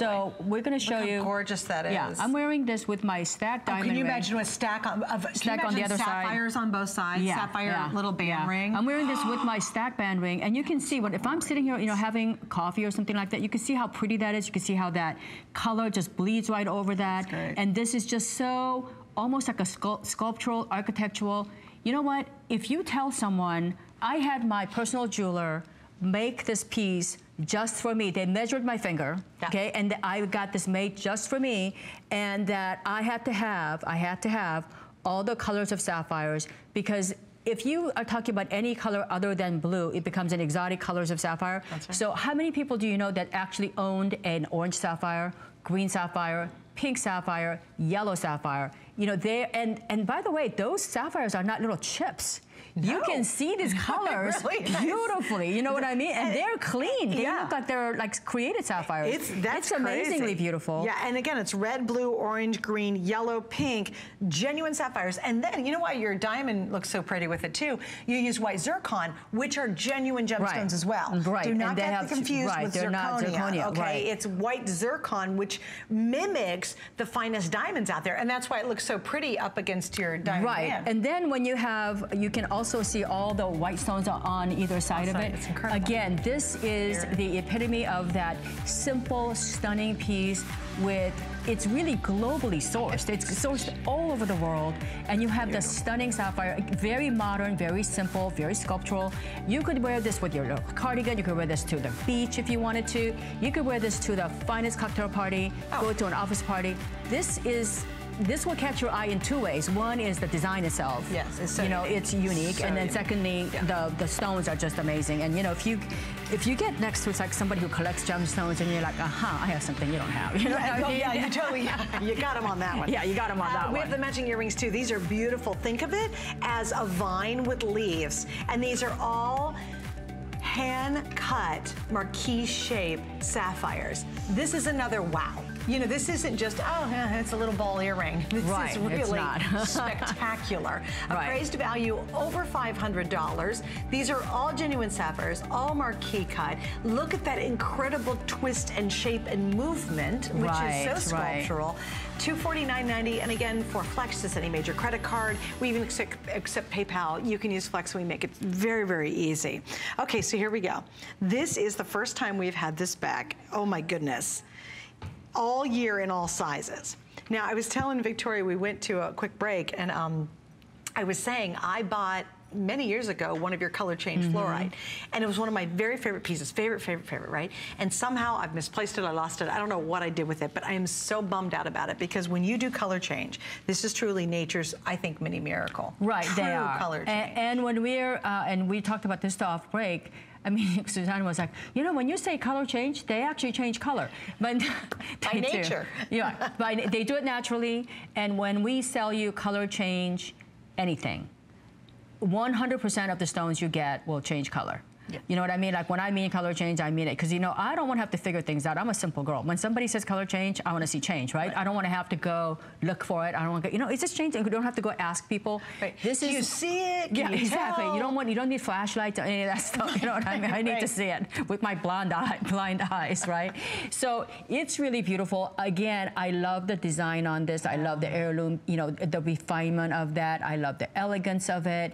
Pretty. Let me move this out of the so we're going to show you gorgeous that is. Yeah. I'm wearing this with my stack Oh, diamond can you ring. imagine with a stack on, of Stack on the other side. sapphires on both sides? Yeah, sapphire little band yeah. ring. I'm wearing this with my stack band ring, and you can see what if I'm sitting here, you know, having coffee or something like that. You can see how pretty that is. You can see how that color just bleeds right over that. And this is just so almost like a sculp- sculptural, architectural. You know what? If you tell someone, I had my personal jeweler make this piece just for me. They measured my finger, Yeah. okay, and I got this made just for me, and that I had to have, I had to have all the colors of sapphires because if you are talking about any color other than blue, it becomes an exotic colors of sapphire. So how many people do you know that actually owned an orange sapphire, green sapphire, pink sapphire, yellow sapphire? You know, they and and by the way, those sapphires are not little chips. You can see these colors really beautifully. You know what I mean? And they're clean. They Yeah. look like they're like created sapphires. It's that's it's amazingly crazy. beautiful. Yeah, and again, it's red, blue, orange, green, yellow, pink, genuine sapphires. And then you know why your diamond looks so pretty with it too? You use white zircon, which are genuine gemstones Right. as well. Right, Do not they get have- confused right, with they're zirconia. not zirconia, okay, right. it's white zircon, which mimics the finest diamonds out there, and that's why it looks so pretty up against your diamond Right. band. And then when you have, you can also see all the white stones on either side of it. It's incredible. Again, this is Here. the epitome of that simple, stunning piece with it's really globally sourced. It's sourced all over the world. And you have the stunning sapphire, very modern, very simple, very sculptural. You could wear this with your cardigan. You could wear this to the beach if you wanted to. You could wear this to the finest cocktail party, Oh. go to an office party. This is this will catch your eye in two ways. One is the design itself. Yes, it's so you know, unique. it's unique, So and then unique. secondly, the the stones are just amazing. And you know, if you if you get next to it's like somebody who collects gemstones, and you're like, aha, I have something you don't have. You know what I mean? yeah, you totally, you got them on that one. Yeah, you got 'em on Uh, that We one. We have the matching earrings too. These are beautiful. Think of it as a vine with leaves. And these are all hand-cut marquise shape sapphires. This is another wow. You know, this isn't just, oh, it's a little ball earring. This Right, is really spectacular. Right. Appraised value over $500. These are all genuine sapphires, all marquis cut. Look at that incredible twist and shape and movement, which Right, is so sculptural. $249.90, and again, for Flex, just any major credit card. We even accept, accept PayPal. You can use Flex, we make it very, very easy. Okay, so here we go. This is the first time we've had this back. Oh my goodness. All year in all sizes. Now, I was telling Victoria, we went to a quick break, and um, I was saying I bought many years ago one of your color change fluorite and it was one of my very favorite pieces favorite favorite favorite right and somehow i've misplaced it i lost it i don't know what i did with it but i am so bummed out about it because when you do color change this is truly nature's i think mini miracle Right, True they are. color change And, and when we're, uh, and we talked about this off break, I mean, Suzanne was like, you know, when you say color change, they actually change color. But By do. nature. Yeah, by, they do it naturally. And when we sell you color change anything, 100% of the stones you get will change color. You know what I mean? Like when I mean color change, I mean it. Because, you know, I don't want to have to figure things out. I'm a simple girl. When somebody says color change, I want to see change, right? I don't want to have to go look for it. I don't want to go, you know, it's just change. You don't have to go ask people. Right. This Do is, you see it? Can yeah, you exactly. tell? You don't want, you don't need flashlights or any of that stuff. You know what I mean? I need to see it with my blind eye, blind eyes, right? So it's really beautiful. Again, I love the design on this. I love the heirloom, you know, the refinement of that. I love the elegance of it.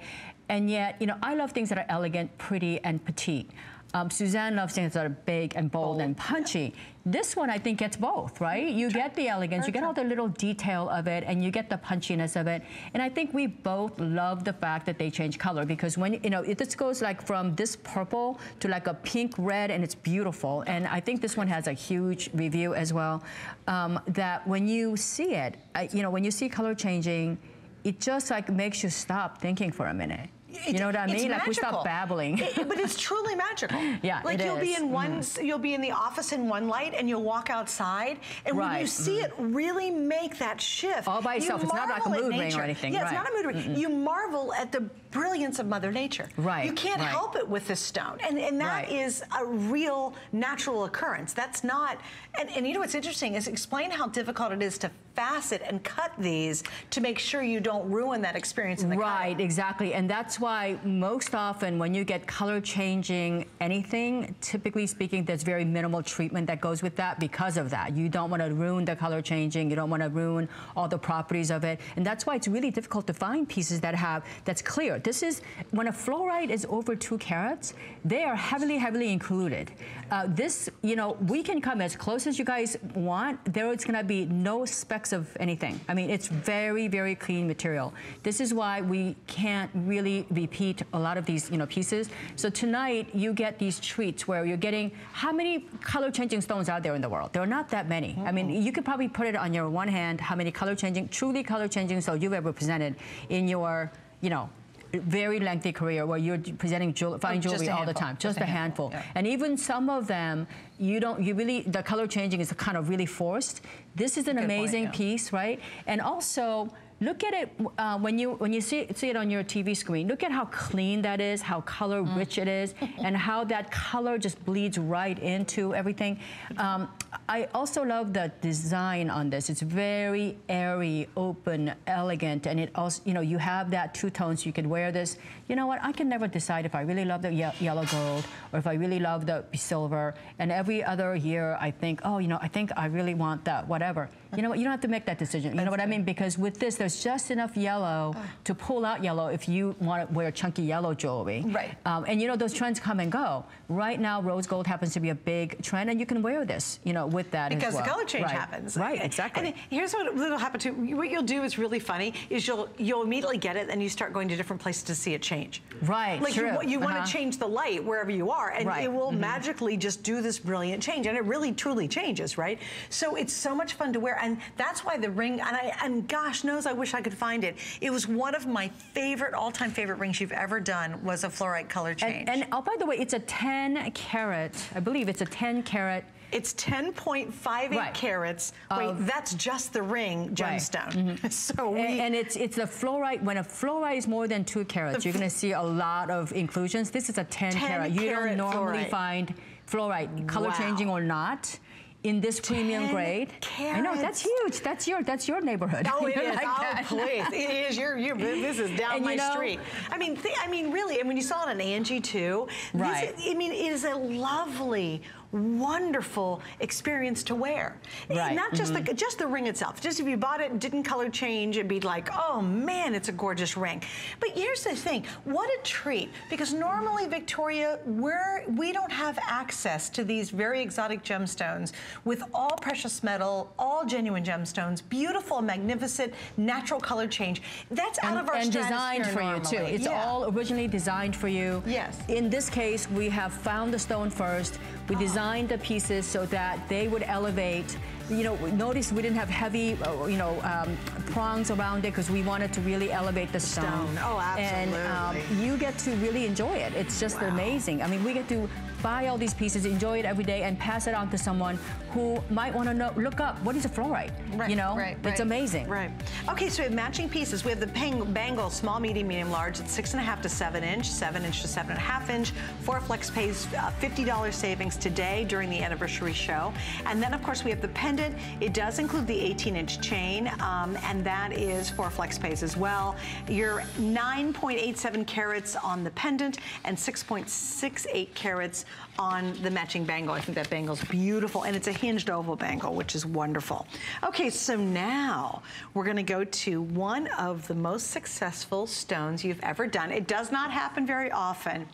And yet, you know, I love things that are elegant, pretty, and petite. Um, Suzanne loves things that are big and bold, and punchy. This one, I think, gets both, right? You get the elegance, you get all the little detail of it, and you get the punchiness of it. And I think we both love the fact that they change color because when, you know, it just goes like from this purple to like a pink red, and it's beautiful. And I think this one has a huge review as well. Um, that when you see it, you know, when you see color changing, it just like makes you stop thinking for a minute. You know what I mean? Like we stop babbling. It- but it's truly magical. Yeah, like it you'll be is. Mm-hmm. in one, you'll be in the office in one light, and you'll walk outside, and when you Right, see it really make that shift, All by you itself. It's not like a mood ring or anything, Yeah, it's not a mood ring. You marvel at the brilliance of Mother Nature. Right, You can't right. help it with this stone, and and that Right. is a real natural occurrence. That's not. And, and you know what's interesting is explain how difficult it is to facet and cut these to make sure you don't ruin that experience in the Right, exactly. And that's why most often when you get color changing anything, typically speaking, there's very minimal treatment that goes with that because of that. You don't want to ruin the color changing. You don't want to ruin all the properties of it. And that's why it's really difficult to find pieces that have, that's clear. This is, when a fluorite is over two carats, they are heavily, heavily included. Uh, this, you know, we can come as close as you guys want. There is going to be no specks of anything. I mean, it's very, very clean material. This is why we can't really repeat a lot of these, you know, pieces. So tonight you get these treats where you're getting how many color changing stones are there in the world? There are not that many. I mean, you could probably put it on your one hand how many color changing, truly color changing stones you've ever presented in your, you know, very lengthy career where you're presenting jewel, oh, fine Oh, jewelry all the time, just, Just a a handful. handful, yeah. And even some of them, you don't, you really, the color changing is kind of really forced. This is an Good point, amazing yeah. piece, right? And also, look at it uh, when you when you see, see it on your TV screen. Look at how clean that is, how color Mm. rich it is, and how that color just bleeds right into everything. Um, I also love the design on this. It's very airy, open, elegant, and it also, you know, you have that two tones. You can wear this. You know what? I can never decide if I really love the ye yellow gold or if I really love the silver. And every other year, I think, oh, you know, I think I really want that, whatever. You know what? You don't have to make that decision. You know what I mean? Because with this, there's just enough yellow ah. to pull out yellow if you want to wear chunky yellow jewelry. Right. Um, and you know, those trends come and go. Right now, rose gold happens to be a big trend, and you can wear this, you know, with that because well. the color change right. happens. Right, exactly. And here's what will happen too. What you'll do is really funny. Is you'll you'll immediately get it, and you start going to different places to see it change. Right. Like true. you, you uh -huh. want to change the light wherever you are, and right. it will mm -hmm. magically just do this brilliant change, and it really truly changes, right? So it's so much fun to wear, and that's why the ring. And I and gosh knows, I wish I could find it. It was one of my favorite, all-time favorite rings you've ever done. Was a fluorite color change. And, and oh, by the way, it's a 10 carat. I believe it's a 10 carat it's 10.58 right. carats. Wait, that's just the ring gemstone. Right. Mm -hmm. so we, and, and, it's it's a fluorite. When a fluorite is more than two carats, you're going to see a lot of inclusions. This is a 10, 10 carat. You don't normally fluorite. find fluorite, color wow. changing or not in this premium grade. I know that's huge. That's your that's your neighborhood. Oh, it is. Like oh, that. please, it is. Your your this is down and my you know, street. I mean, I mean, really. And when you saw it on Angie too, right? This, I mean, it is a lovely wonderful experience to wear. Right. Not just mm -hmm. the mm-hmm. just the ring itself. Just if you bought it and didn't color change, it'd be like, oh man, it's a gorgeous ring. But here's the thing, what a treat. Because normally, Victoria, we're we don't have access to these very exotic gemstones with all precious metal, all genuine gemstones, beautiful, magnificent, natural color change. That's and, out of our and designed for normally. you too. It's yeah. all originally designed for you. Yes. In this case, we have found the stone first. We oh. designed the pieces so that they would elevate. You know, notice we didn't have heavy, uh, you know, um, prongs around it because we wanted to really elevate the stone. stone. Oh, absolutely. And um, you get to really enjoy it. It's just wow. amazing. I mean, we get to buy all these pieces, enjoy it every day, and pass it on to someone who might want to know, look up, what is a fluorite? Right, you know, right, it's right, amazing. Right. Okay, so we have matching pieces. We have the bangle, small, medium, medium, large. It's six and a half to seven inch, seven inch to seven and a half inch. Four Flex pays uh, $50 savings today during the anniversary show. And then, of course, we have the pendant. It does include the 18 inch chain, um, and that is for Flex pays as well. Your 9.87 carats on the pendant and 6.68 carats on the matching bangle. I think that bangle's beautiful, and it's a hinged oval bangle, which is wonderful. Okay, so now we're gonna go to one of the most successful stones you've ever done. It does not happen very often,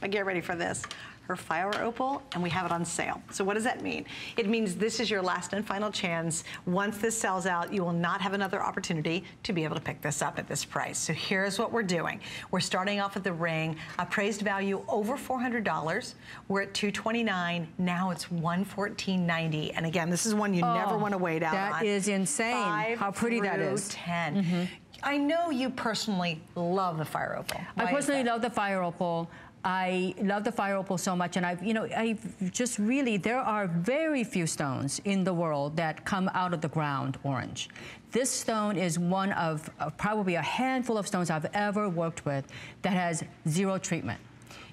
but get ready for this her fire opal, and we have it on sale. So what does that mean? It means this is your last and final chance. Once this sells out, you will not have another opportunity to be able to pick this up at this price. So here's what we're doing. We're starting off at the ring, appraised value over $400. We're at 229, Now it's 114.90. And again, this is one you oh, never want to wait out That on. is insane. Five How pretty that is. 10. Mm -hmm. I know you personally love the fire opal. Why I personally love the fire opal. I love the fire opal so much, and I've, you know, I just really, there are very few stones in the world that come out of the ground orange. This stone is one of uh, probably a handful of stones I've ever worked with that has zero treatment.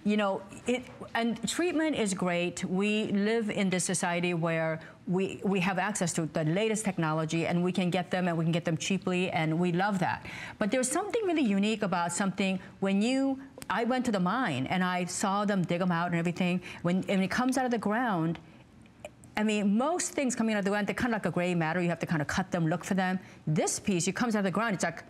You know, it, and treatment is great. We live in this society where we, we have access to the latest technology and we can get them and we can get them cheaply and we love that. But there's something really unique about something when you I went to the mine and I saw them dig them out and everything. When, when it comes out of the ground, I mean, most things coming out of the ground, they're kind of like a gray matter. You have to kind of cut them, look for them. This piece, it comes out of the ground, it's like,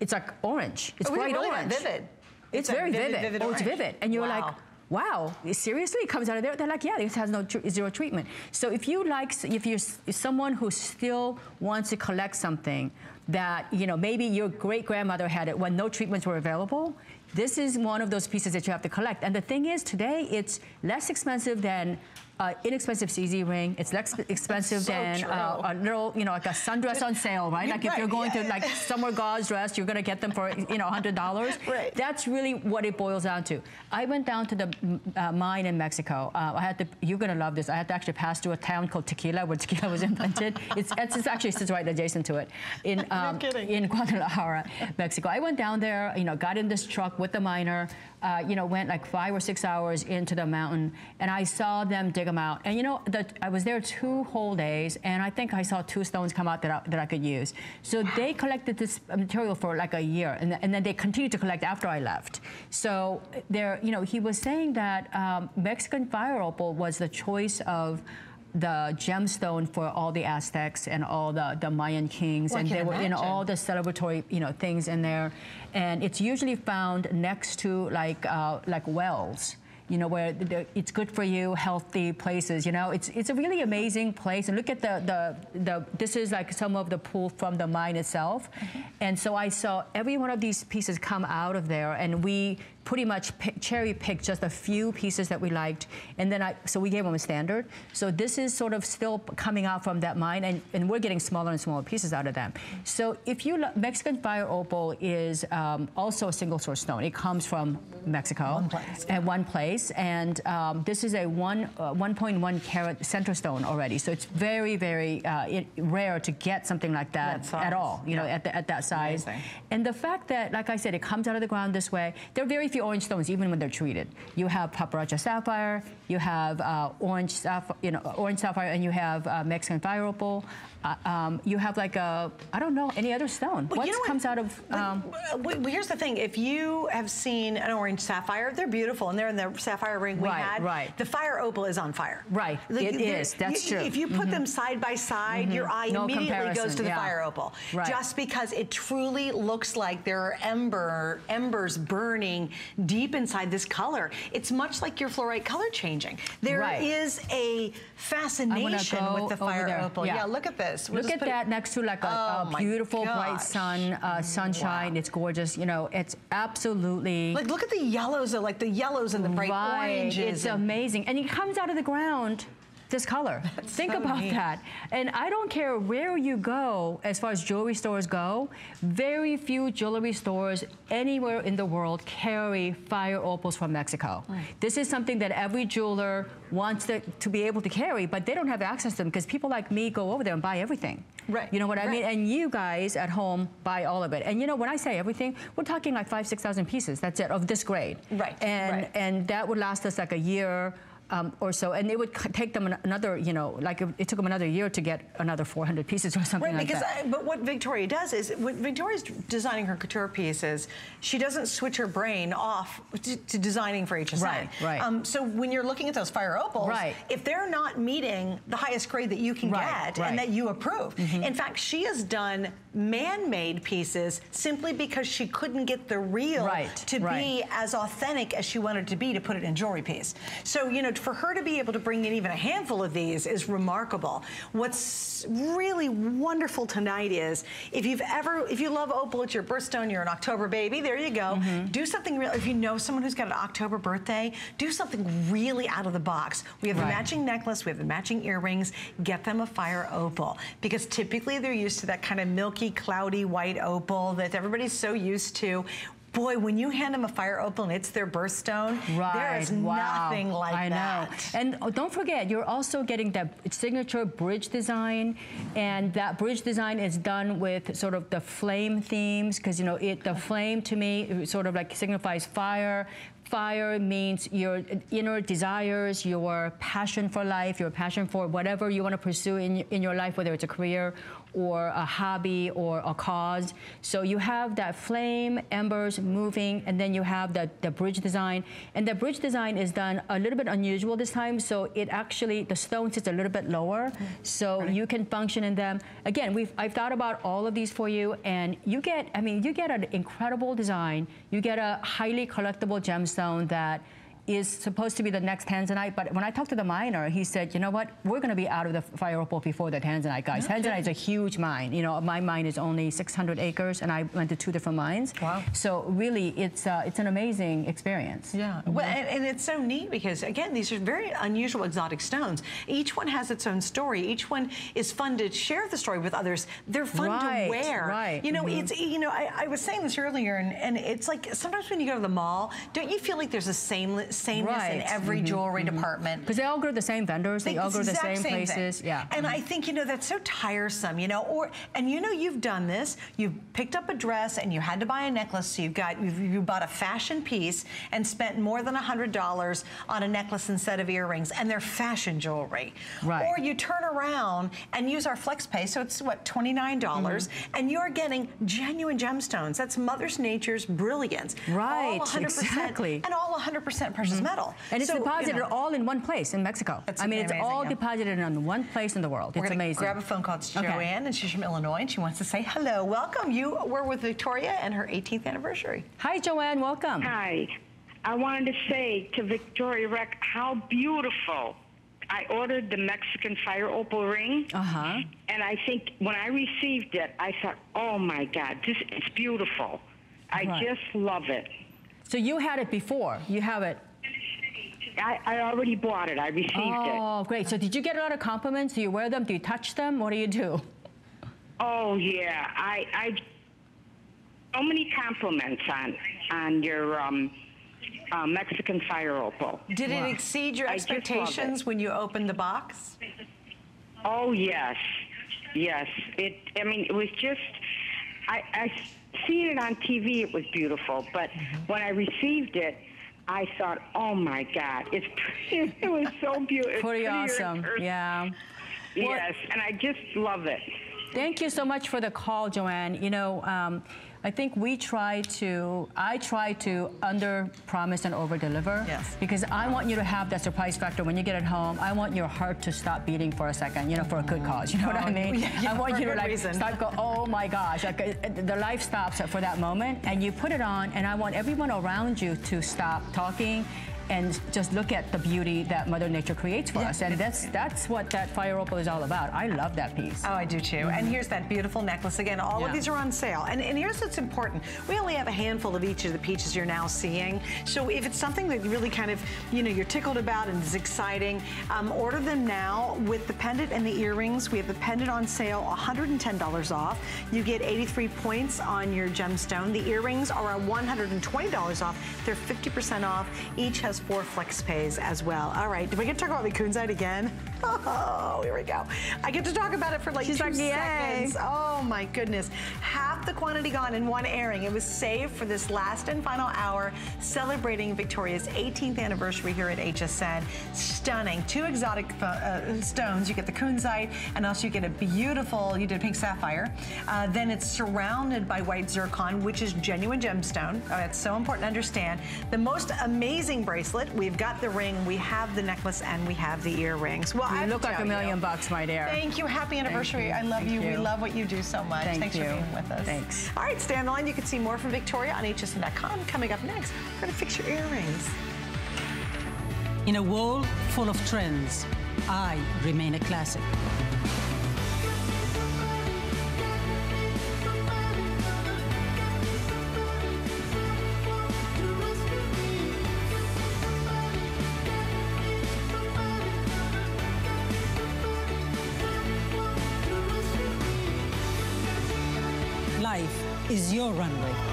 it's like orange. It's oh, bright really orange. vivid. It's, it's very vivid. vivid. vivid oh, it's vivid. And you're wow. like, wow, seriously? It comes out of there? They're like, yeah, this has no tr zero treatment. So if you like, if you're someone who still wants to collect something that, you know, maybe your great grandmother had it when no treatments were available, this is one of those pieces that you have to collect. And the thing is, today it's less expensive than uh, inexpensive CZ ring. It's less expensive so than uh, a little, you know, like a sundress on sale, right? Like right. if you're going yeah, to like summer gauze dress, you're gonna get them for, you know, $100. Right. That's really what it boils down to. I went down to the uh, mine in Mexico. Uh, I had to, you're gonna love this. I had to actually pass through a town called Tequila, where tequila was invented. it's, it's, it's, actually sits right adjacent to it. In, um, in Guadalajara, Mexico. I went down there, you know, got in this truck with the miner, uh, you know, went like five or six hours into the mountain, and I saw them dig them out. And you know, the, I was there two whole days, and I think I saw two stones come out that I, that I could use. So they collected this material for like a year, and, and then they continued to collect after I left. So there, you know, he was saying that um, Mexican fire opal was the choice of the gemstone for all the Aztecs and all the, the Mayan kings, Well, and they were in all the celebratory you know things in there, and it's usually found next to like uh, like wells. You know where it's good for you, healthy places. You know, it's it's a really amazing place. And look at the the the. This is like some of the pool from the mine itself, Mm-hmm. and so I saw every one of these pieces come out of there, and we pretty much pick, cherry picked just a few pieces that we liked, and then I so we gave them a standard. So this is sort of still coming out from that mine, and, and we're getting smaller and smaller pieces out of them. So if you Mexican fire opal is um, also a single source stone. It comes from Mexico One place, and one place, and um, this is a one uh, 1.1 carat center stone already. So it's very very uh, it, rare to get something like that, That at all. You know, at, the, at that size. Amazing. And the fact that, like I said, it comes out of the ground this way, there are very few orange stones, even when they're treated. You have padparadscha sapphire, you have uh, orange, sapphire, you know, orange sapphire, and you have uh, Mexican fire opal. Uh, um, you have like a, I don't know, any other stone. Well, what you know what? comes out of? Um, Well, well, here's the thing: if you have seen an orange sapphire, they're beautiful, and they're in the sapphire ring we Right, had. right. The fire opal is on fire. Right, it is, that's you- true. If you put them side by side, your eye No immediately goes to the yeah. fire opal, Right. just because it truly looks like there are ember embers burning deep inside this color. It's much like your fluorite color changing. There is Right. a fascination go with the fire opal. Yeah. look at this. We'll Look at put it- that next to like a, Oh, a beautiful bright sun, uh, sunshine. It's gorgeous. You know, it's absolutely. Like, look at the yellows, though, like the yellows and the bright right. oranges. It's and- amazing. And it comes out of the ground this color. Think so about neat. that. And I don't care where you go as far as jewelry stores go, very few jewelry stores anywhere in the world carry fire opals from Mexico. This is something that every jeweler wants to, to be able to carry, but they don't have access to them because people like me go over there and buy everything. Right, You know what I mean? And you guys at home buy all of it. And you know, when I say everything, we're talking like five, 6,000 pieces. That's it, of this grade. Right, And, right. and that would last us like a year um, or so. And it would take them another, you know, like it, it took them another year to get another 400 pieces or something Right, like because that. I, but what Victoria does is when Victoria's designing her couture pieces, she doesn't switch her brain off to, to designing for HSN. Right, right. Um, so when you're looking at those fire opals, Right. if they're not meeting the highest grade that you can Right, get right. And that you approve, in fact, she has done man-made pieces simply because she couldn't get the real Right, to be as authentic as she wanted to be to put it in jewelry piece. So, you know, for her to be able to bring in even a handful of these is remarkable. What's really wonderful tonight is if you've ever, if you love opal, it's your birthstone, you're an October baby, there you go. Mm-hmm. Do something real. If you know someone who's got an October birthday, do something really out of the box. We have the matching necklace, we have the matching earrings. Get them a fire opal because typically they're used to that kind of milky, cloudy white opal that everybody's so used to. Boy, when you hand them a fire opal and it's their birthstone, there is wow. nothing like I know. that. And oh, don't forget, you're also getting that signature bridge design, and that bridge design is done with sort of the flame themes, because you know it. The flame to me sort of like signifies fire. Fire means your inner desires, your passion for life, your passion for whatever you want to pursue in, in your life, whether it's a career or a hobby or a cause. So you have that flame, embers moving, and then you have the, the bridge design. And the bridge design is done a little bit unusual this time, so it actually, the stone sits a little bit lower, so you can function in them. Again, we've, I've thought about all of these for you, and you get, I mean, you get an incredible design, you get a highly collectible gemstone that is supposed to be the next Tanzanite, but when I talked to the miner, he said, you know what, we're going to be out of the fire opal before the Tanzanite guys. Tanzanite is a huge mine. You know, my mine is only 600 acres, and I went to two different mines. Wow. So really, it's uh, it's an amazing experience. Yeah, well, and, and it's so neat because again, these are very unusual exotic stones. Each one has its own story. Each one is fun to share the story with others. They're fun Right, to wear. right, You know, mhm. it's you know, I, I was saying this earlier, and, and it's like sometimes when you go to the mall, don't you feel like there's a sameness, sameness right. in every mm -hmm, jewelry mm -hmm. department. Because they all go to the same vendors, they, they all go to the same, same places. Thing. Yeah. And I think, you know, that's so tiresome, you know, or, and you know, you've done this, you've picked up a dress and you had to buy a necklace, so you've got, you've, you bought a fashion piece and spent more than $100 on a necklace instead of earrings, and they're fashion jewelry. Right. Or you turn around and use our flex pay, so it's what, $29, dollars mm -hmm. and you're getting genuine gemstones. That's Mother's Nature's brilliance. Right, exactly. And all 100% precious mm -hmm. metal. And it's so, deposited you know, all in one place in Mexico. I mean, it's all yeah. deposited in one place in the world. We're it's amazing. grab a phone call. It's Joanne, okay. and she's from Illinois, and she wants to say hello. Welcome. You were with Victoria and her 18th anniversary. Hi, Joanne. Welcome. Hi. I wanted to say to Victoria Wieck how beautiful I ordered the Mexican fire opal ring. Uh-huh. And I think when I received it, I thought, oh my God, this is beautiful. I right. just love it. So you had it before. You have it. I, I already bought it. I received oh, it. Oh, great. So did you get a lot of compliments? Do you wear them? Do you touch them? What do you do? Oh yeah, I I so many compliments on on your um uh, Mexican fire opal. Did wow. it exceed your expectations when you opened the box? Oh yes, yes. It. I mean, it was just. I, I seen it on TV. It was beautiful, but mm -hmm. when I received it, I thought, oh my God, it's pretty, it was so beautiful. Pretty awesome. Yeah. Yes, well, and I just love it. Thank you so much for the call, Joanne. You know. Um, I think we try to, I try to under promise and over deliver. Yes. Because I want you to have that surprise factor when you get at home. I want your heart to stop beating for a second, you know, for a good cause. You know oh, what I mean? Yeah, yeah, I want you to like reason. start go, oh my gosh, like, uh, the life stops for that moment and you put it on and I want everyone around you to stop talking and just look at the beauty that Mother Nature creates for yeah. us. And that's that's what that fire opal is all about. I love that piece. Oh, I do too. Mm -hmm. And here's that beautiful necklace. Again, all yeah. of these are on sale. And, and here's what's important. We only have a handful of each of the peaches you're now seeing. So if it's something that you really kind of, you know, you're tickled about and is exciting, um, order them now with the pendant and the earrings. We have the pendant on sale, $110 off. You get 83 points on your gemstone. The earrings are $120 off. They're 50% off. Each has four flex pays as well. All right, do we get to talk about the Kunzite again? Oh, here we go. I get to talk about it for like She's two like, seconds. Oh my goodness. Half the quantity gone in one airing. It was saved for this last and final hour celebrating Victoria's 18th anniversary here at HSN. Stunning. Two exotic uh, stones. You get the Kunzite and also you get a beautiful, you did pink sapphire. Uh, then it's surrounded by white zircon, which is genuine gemstone. Uh, it's so important to understand. The most amazing bracelet bracelet, we've got the ring, we have the necklace, and we have the earrings. Well, you I look like a million you. bucks, my dear. Thank you. Happy anniversary. I love you. you. We love what you do so much. Thank Thanks you. for being with us. Thanks. All right, stay on the line. You can see more from Victoria on hsn.com. Coming up next, we're going to fix your earrings. In a world full of trends, I remain a classic. Is your runway.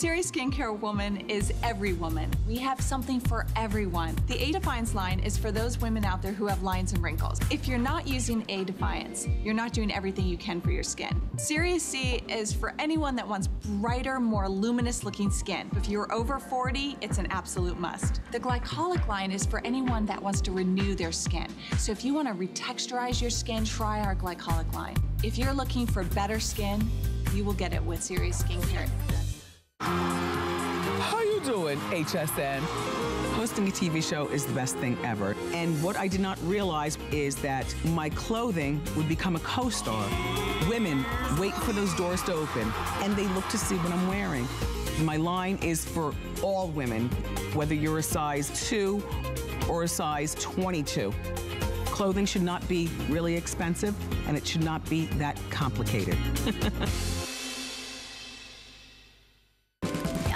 Serious Skincare Woman is every woman. We have something for everyone. The A Defiance line is for those women out there who have lines and wrinkles. If you're not using A Defiance, you're not doing everything you can for your skin. Serious C is for anyone that wants brighter, more luminous looking skin. If you're over 40, it's an absolute must. The Glycolic line is for anyone that wants to renew their skin. So if you want to retexturize your skin, try our Glycolic line. If you're looking for better skin, you will get it with Serious Skincare. How you doing, HSN? Hosting a TV show is the best thing ever. And what I did not realize is that my clothing would become a co-star. Women wait for those doors to open and they look to see what I'm wearing. My line is for all women, whether you're a size 2 or a size 22. Clothing should not be really expensive and it should not be that complicated.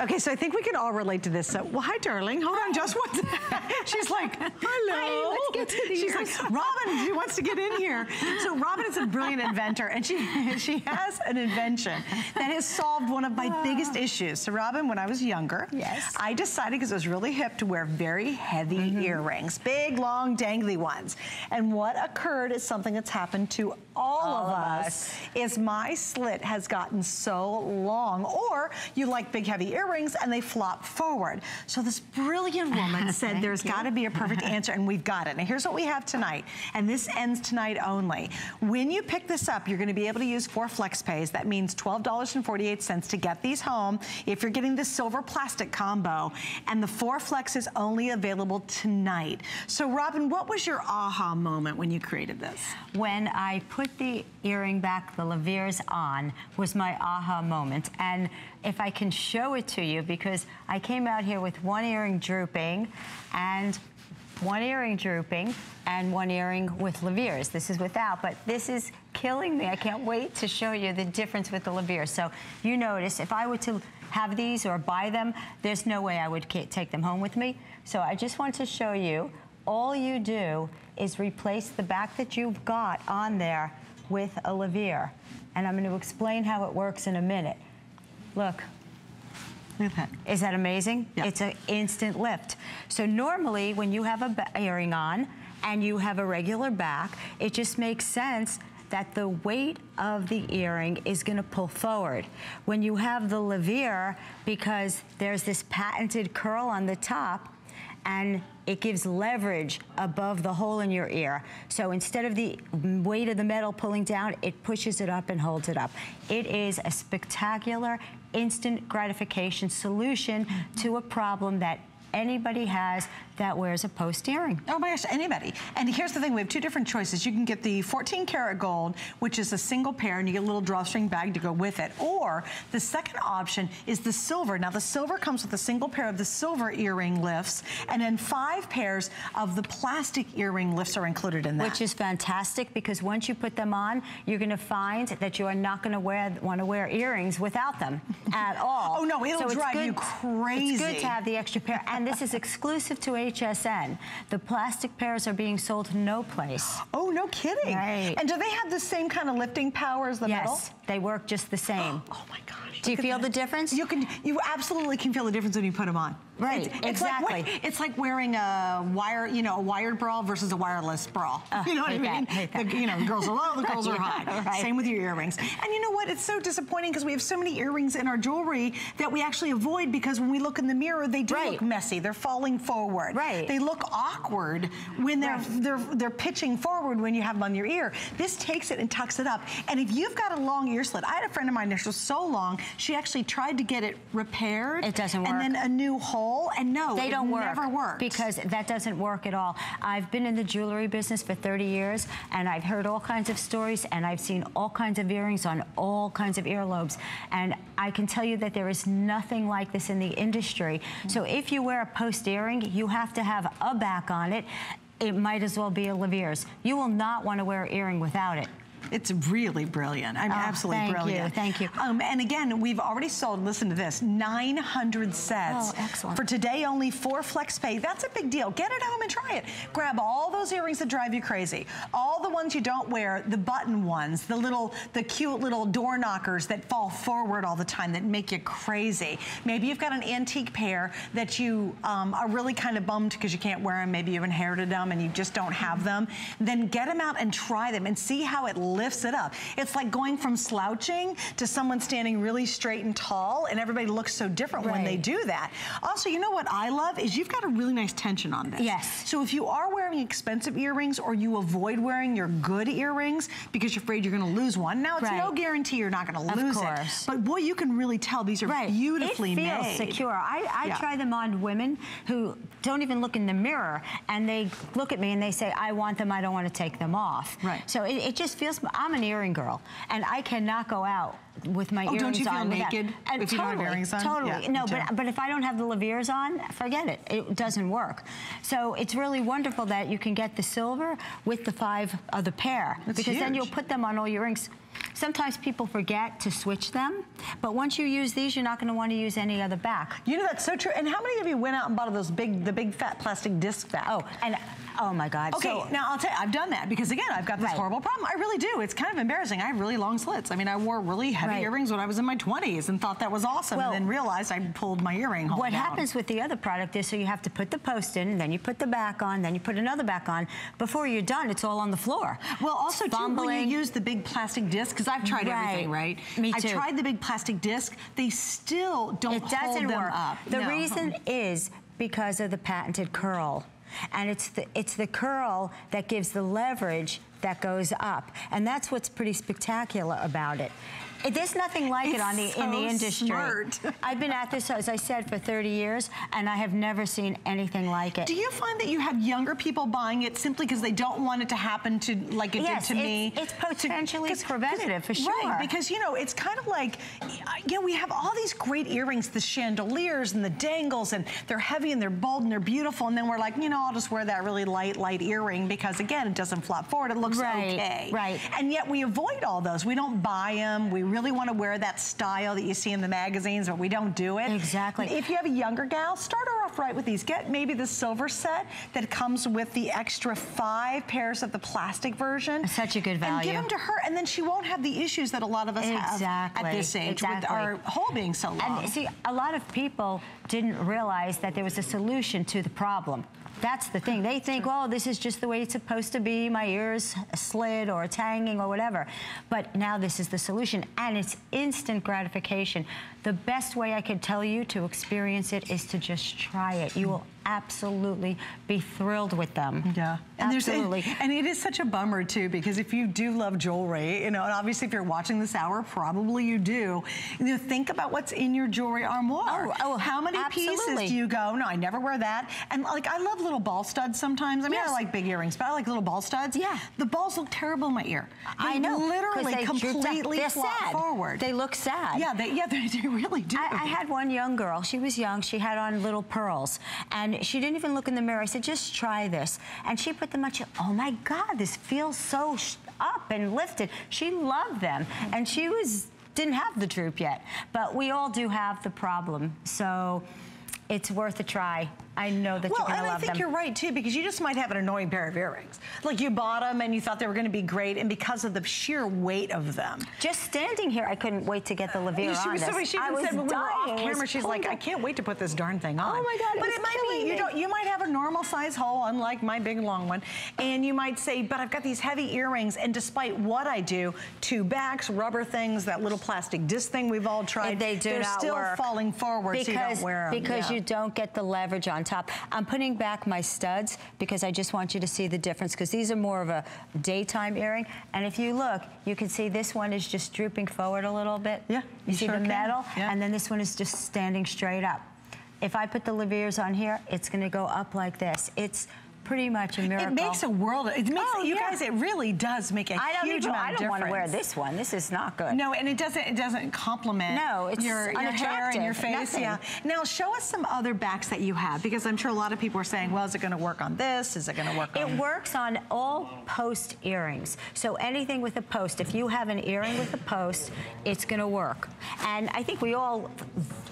Okay, so I think we can all relate to this. So, well, hi, darling. Hold on just one second. She's like, hello. Hi, let's get to the She's like, Robin, she wants to get in here. So Robin is a brilliant inventor, and she she has an invention that has solved one of my ah. biggest issues. So Robin, when I was younger, Yes. I decided because it was really hip to wear very heavy mm-hmm. earrings, big, long, dangly ones. And what occurred is something that's happened to all, All of of us, us. is my slit has gotten so long. Or you like big heavy earrings and they flop forward. So this brilliant woman said there's got to be a perfect answer and we've got it. And here's what we have tonight. And this ends tonight only. When you pick this up, you're going to be able to use four flex pays. That means $12.48 to get these home if you're getting the silver plastic combo. And the four flex is only available tonight. So Robin, what was your aha moment when you created this? when I put the earring back, the Laviers on, was my aha moment. And if I can show it to you, because I came out here with one earring drooping and one earring drooping and one earring with Laviers. This is without, but this is killing me. I can't wait to show you the difference with the Laviers. So you notice if I were to have these or buy them, there's no way I would take them home with me. So I just want to show you, all you do is replace the back that you've got on there with a Lavier. And I'm going to explain how it works in a minute. Look, Look at that. is that amazing? Yeah. It's an instant lift. So normally when you have a earring on and you have a regular back, it just makes sense that the weight of the earring is going to pull forward. When you have the Lavier, because there's this patented curl on the top, and it gives leverage above the hole in your ear. So instead of the weight of the metal pulling down, it pushes it up and holds it up. It is a spectacular instant gratification solution to a problem that anybody has that wears a post earring. Oh my gosh, anybody. And here's the thing, we have two different choices. You can get the 14 karat gold, which is a single pair, and you get a little drawstring bag to go with it. Or the second option is the silver. Now the silver comes with a single pair of the silver earring lifts, and then five pairs of the plastic earring lifts are included in that. Which is fantastic because once you put them on, you're going to find that you are not going to wear want to wear earrings without them at all. Oh, no, it'll it's drive good- you crazy. It's good to have the extra pair, and this is exclusive to HSN. The plastic pairs are being sold no place. Oh, no kidding. Right. And do they have the same kind of lifting power as the metal? Yes, they work just the same. Oh my gosh. Do you feel that. the difference? You can you absolutely can feel the difference when you put them on. Right, It's, it's exactly. Like, it's like wearing a wire, you know, a wired bra versus a wireless bra. Uh, you know what I that, mean? that. The, you know, the girls are low, the girls are Yeah, high. right. Same with your earrings. And you know what? It's so disappointing because we have so many earrings in our jewelry that we actually avoid because when we look in the mirror, they do Right. look messy. They're falling forward. Right. They look awkward when they're Right. they're they're pitching forward when you have them on your ear. This takes it and tucks it up. And if you've got a long ear slit, I had a friend of mine that was so long, she actually tried to get it repaired. It doesn't work. And then a new hole, and no, They don't work. never works. Because that doesn't work at all. I've been in the jewelry business for 30 years and I've heard all kinds of stories and I've seen all kinds of earrings on all kinds of earlobes. And I can tell you that there is nothing like this in the industry. So if you wear a post earring, you have to have a back on it. It might as well be a Lavier's. You will not want to wear an earring without it. It's really brilliant. I'm Oh, absolutely thank you, brilliant. thank you. Um, and again, we've already sold, listen to this, 900 sets. Oh, excellent. For today, only four flex pay. That's a big deal. Get it home and try it. Grab all those earrings that drive you crazy. All the ones you don't wear, the button ones, the little, the cute little door knockers that fall forward all the time that make you crazy. Maybe you've got an antique pair that you um, are really kind of bummed because you can't wear them. Maybe you've inherited them and you just don't have them. Then get them out and try them and see how it lifts it up. It's like going from slouching to someone standing really straight and tall, and everybody looks so different right. when they do that. Also, you know what I love is you've got a really nice tension on this. Yes. So if you are wearing expensive earrings or you avoid wearing your good earrings because you're afraid you're gonna lose one, now it's right. no guarantee you're not gonna lose it. But boy, you can really tell these are right. beautifully made. It feels made. secure. I, I yeah. try them on women who don't even look in the mirror and they look at me and they say, I want them, I don't want to take them off. Right. So it, it just feels, I'm an earring girl and I cannot go out with my oh, earrings on. don't you feel naked and if totally, you don't have earrings on? Totally. Yeah, no, but, but if I don't have the Laviers on, forget it. It doesn't work. So it's really wonderful that you can get the silver with the five other pair. That's because huge. then you'll put them on all your rings. Sometimes people forget to switch them, but once you use these, you're not going to want to use any other back. You know, that's so true. And how many of you went out and bought those big, the big fat plastic disc back? Oh, and Oh my God. Okay, so, now I'll tell you, I've done that because again, I've got this right. horrible problem. I really do. It's kind of embarrassing. I have really long slits. I mean, I wore really heavy right. earrings when I was in my 20s and thought that was awesome well, and then realized I pulled my earring hole What down. happens with the other product is so you have to put the post in, and then you put the back on, then you put another back on. Before you're done, it's all on the floor. Well, also too, when you use the big plastic disc, because I've tried right. everything, right? Me too. I've tried the big plastic disc. They still don't it doesn't hold them work. up. The no. reason is because of the patented curl. And it's the, it's the curl that gives the leverage that goes up. And that's what's pretty spectacular about it. There's nothing like it's it on the so in the industry. Smart. I've been at this, as I said, for 30 years, and I have never seen anything like it. Do you find that you have younger people buying it simply because they don't want it to happen to like it yes, did to it's, me? it's potentially to, preventative for sure. Right, because you know it's kind of like you know we have all these great earrings, the chandeliers and the dangles, and they're heavy and they're bold and they're beautiful, and then we're like, you know, I'll just wear that really light, light earring because again, it doesn't flop forward, it looks right, okay. Right. And yet we avoid all those. We don't buy them. We really want to wear that style that you see in the magazines, but we don't do it. Exactly. If you have a younger gal, start her off right with these. Get maybe the silver set that comes with the extra five pairs of the plastic version. Such a good value. And give them to her, and then she won't have the issues that a lot of us exactly. have at this age exactly. with our hole being so long. And see, a lot of people didn't realize that there was a solution to the problem. That's the thing. They think, oh, this is just the way it's supposed to be. My ears slid or it's hanging or whatever. But now this is the solution. And it's instant gratification. The best way I could tell you to experience it is to just try it. You will absolutely be thrilled with them. Yeah. And absolutely. And, and it is such a bummer too, because if you do love jewelry, you know, and obviously if you're watching this hour, probably you do, you know, think about what's in your jewelry armoire. Oh, oh How many absolutely. pieces do you go, no, I never wear that. And like, I love little ball studs sometimes. I mean, yes. I like big earrings, but I like little ball studs. Yeah. The balls look terrible in my ear. They I know. literally they completely flop sad. forward. They look sad. Yeah, they, yeah, they, they really do. I, I had one young girl. She was young. She had on little pearls. And she didn't even look in the mirror. I said, just try this. And she put them on. She, oh, my God, this feels so up and lifted. She loved them. And she was didn't have the droop yet. But we all do have the problem. So it's worth a try. I know that well, you're going to love them. Well, and I think you're right, too, because you just might have an annoying pair of earrings. Like you bought them and you thought they were going to be great, and because of the sheer weight of them. Just standing here, I couldn't wait to get the Lavier she on was, this. She I even said when we were off camera, she's like. I can't wait to put this darn thing on. Oh, my God, But it, might be, you, don't, you might have a normal size hole, unlike my big long one, and you might say, but I've got these heavy earrings, and despite what I do, two backs, rubber things, that little plastic disc thing we've all tried, they do they're not still work. falling forward because, so you don't wear them. Because yeah. you don't get the leverage on top. I'm putting back my studs because I just want you to see the difference because these are more of a daytime earring. And if you look, you can see this one is just drooping forward a little bit. Yeah, You, you see sure the metal? Yeah. And then this one is just standing straight up. If I put the Laviers on here, it's going to go up like this. It's pretty much a miracle. It makes a world. It makes oh, you yeah. guys. It really does make a huge even, amount I don't want to wear this one. This is not good. No, and it doesn't. It doesn't complement. No, it's your, your hair and your face. Nothing. Yeah. Now show us some other backs that you have because I'm sure a lot of people are saying, well, is it going to work on this? Is it going to work it on? It works on all post earrings. So anything with a post. If you have an earring with a post, it's going to work. And I think we all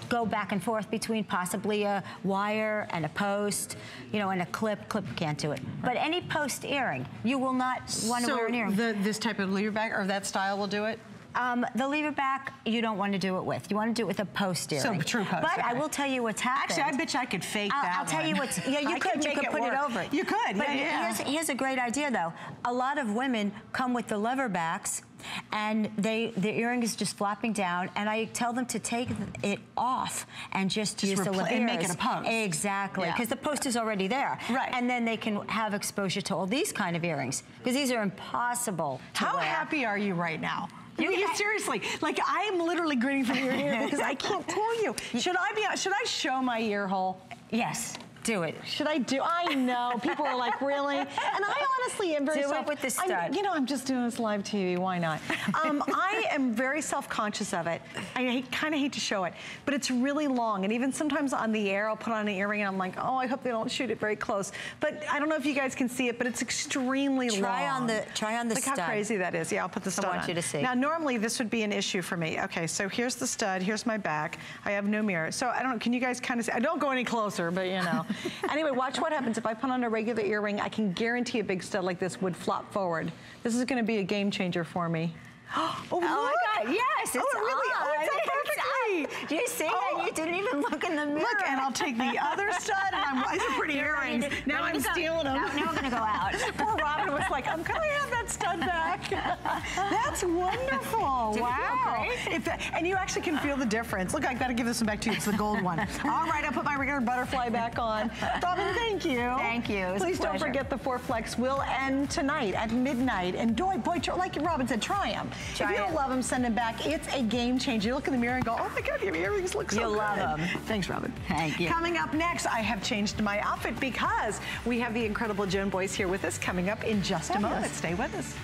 go back and forth between possibly a wire and a post, you know, and a clip. Clip can't do it. But any post earring, you will not want to so wear an earring. The, this type of lever back or that style will do it? Um, the lever back, you don't want to do it with. You want to do it with a post earring. So true post. But okay. I will tell you what's happened. Actually, I bet you I could fake I'll, that I'll tell one. you what's. Yeah, you could. you could it put work. it over. You could, But yeah, yeah. Here's, here's a great idea, though. A lot of women come with the lever backs and they the earring is just flopping down and I tell them to take it off and just, Just use the lever and make it a post. Exactly, Yeah. because the post is already there. Right. And then they can have exposure to all these kind of earrings because these are impossible to How wear. happy are you right now? You, You seriously, like I am literally grinning from ear to ear because I can't tell you. Should I be? Should I show my ear hole? Yes, do it. Should I do? I know people are like, really, and I honestly am very Do it self- with the I'm- stud. you know, I'm just doing this live TV. Why not? Um, I am very self-conscious of it. I kind of hate to show it, but it's really long, and even sometimes on the air, I'll put on an earring, and I'm like, oh, I hope they don't shoot it very close. But I don't know if you guys can see it, but it's extremely long. Try on the- try on the Look how crazy that is. Yeah, I'll put the stud I want on. you to see. Now, normally this would be an issue for me. Okay, so here's the stud, here's my back. I have no mirror. So I don't, know, can you guys kind of see? I don't go any closer, but you know. Anyway, watch what happens. If I put on a regular earring, I can guarantee a big stud like this would flop forward. This is gonna be a game changer for me. Oh, Oh my! God! Yes, it's oh, really, on. oh, it's on perfectly. It's on. Do you see Oh. that? You didn't even look in the mirror. Look, and I'll take the other stud, and I'm, these are pretty You're earrings. to- Now I'm go. stealing them. Now, now I'm gonna go out. Poor Robin was like, I'm gonna have that stud back. That's wonderful. Did it feel wow. If that, and you actually can feel the difference. Look, I've got to give this one back to you. It's the gold one. All right, I'll put my regular butterfly back on. Robin, thank you. Thank you. It was a Please don't forget the Four Flex will end tonight at midnight. And boy, boy, like Robin said, try them. If you don't love them, send them back. It's a game changer. You look in the mirror and go, oh my God, your earrings look so You'll good. love 'em. Thanks, Robin. Thank you. Coming up next, I have changed my outfit because we have the incredible Joan Boyce here with us coming up in just a moment. Stay with us.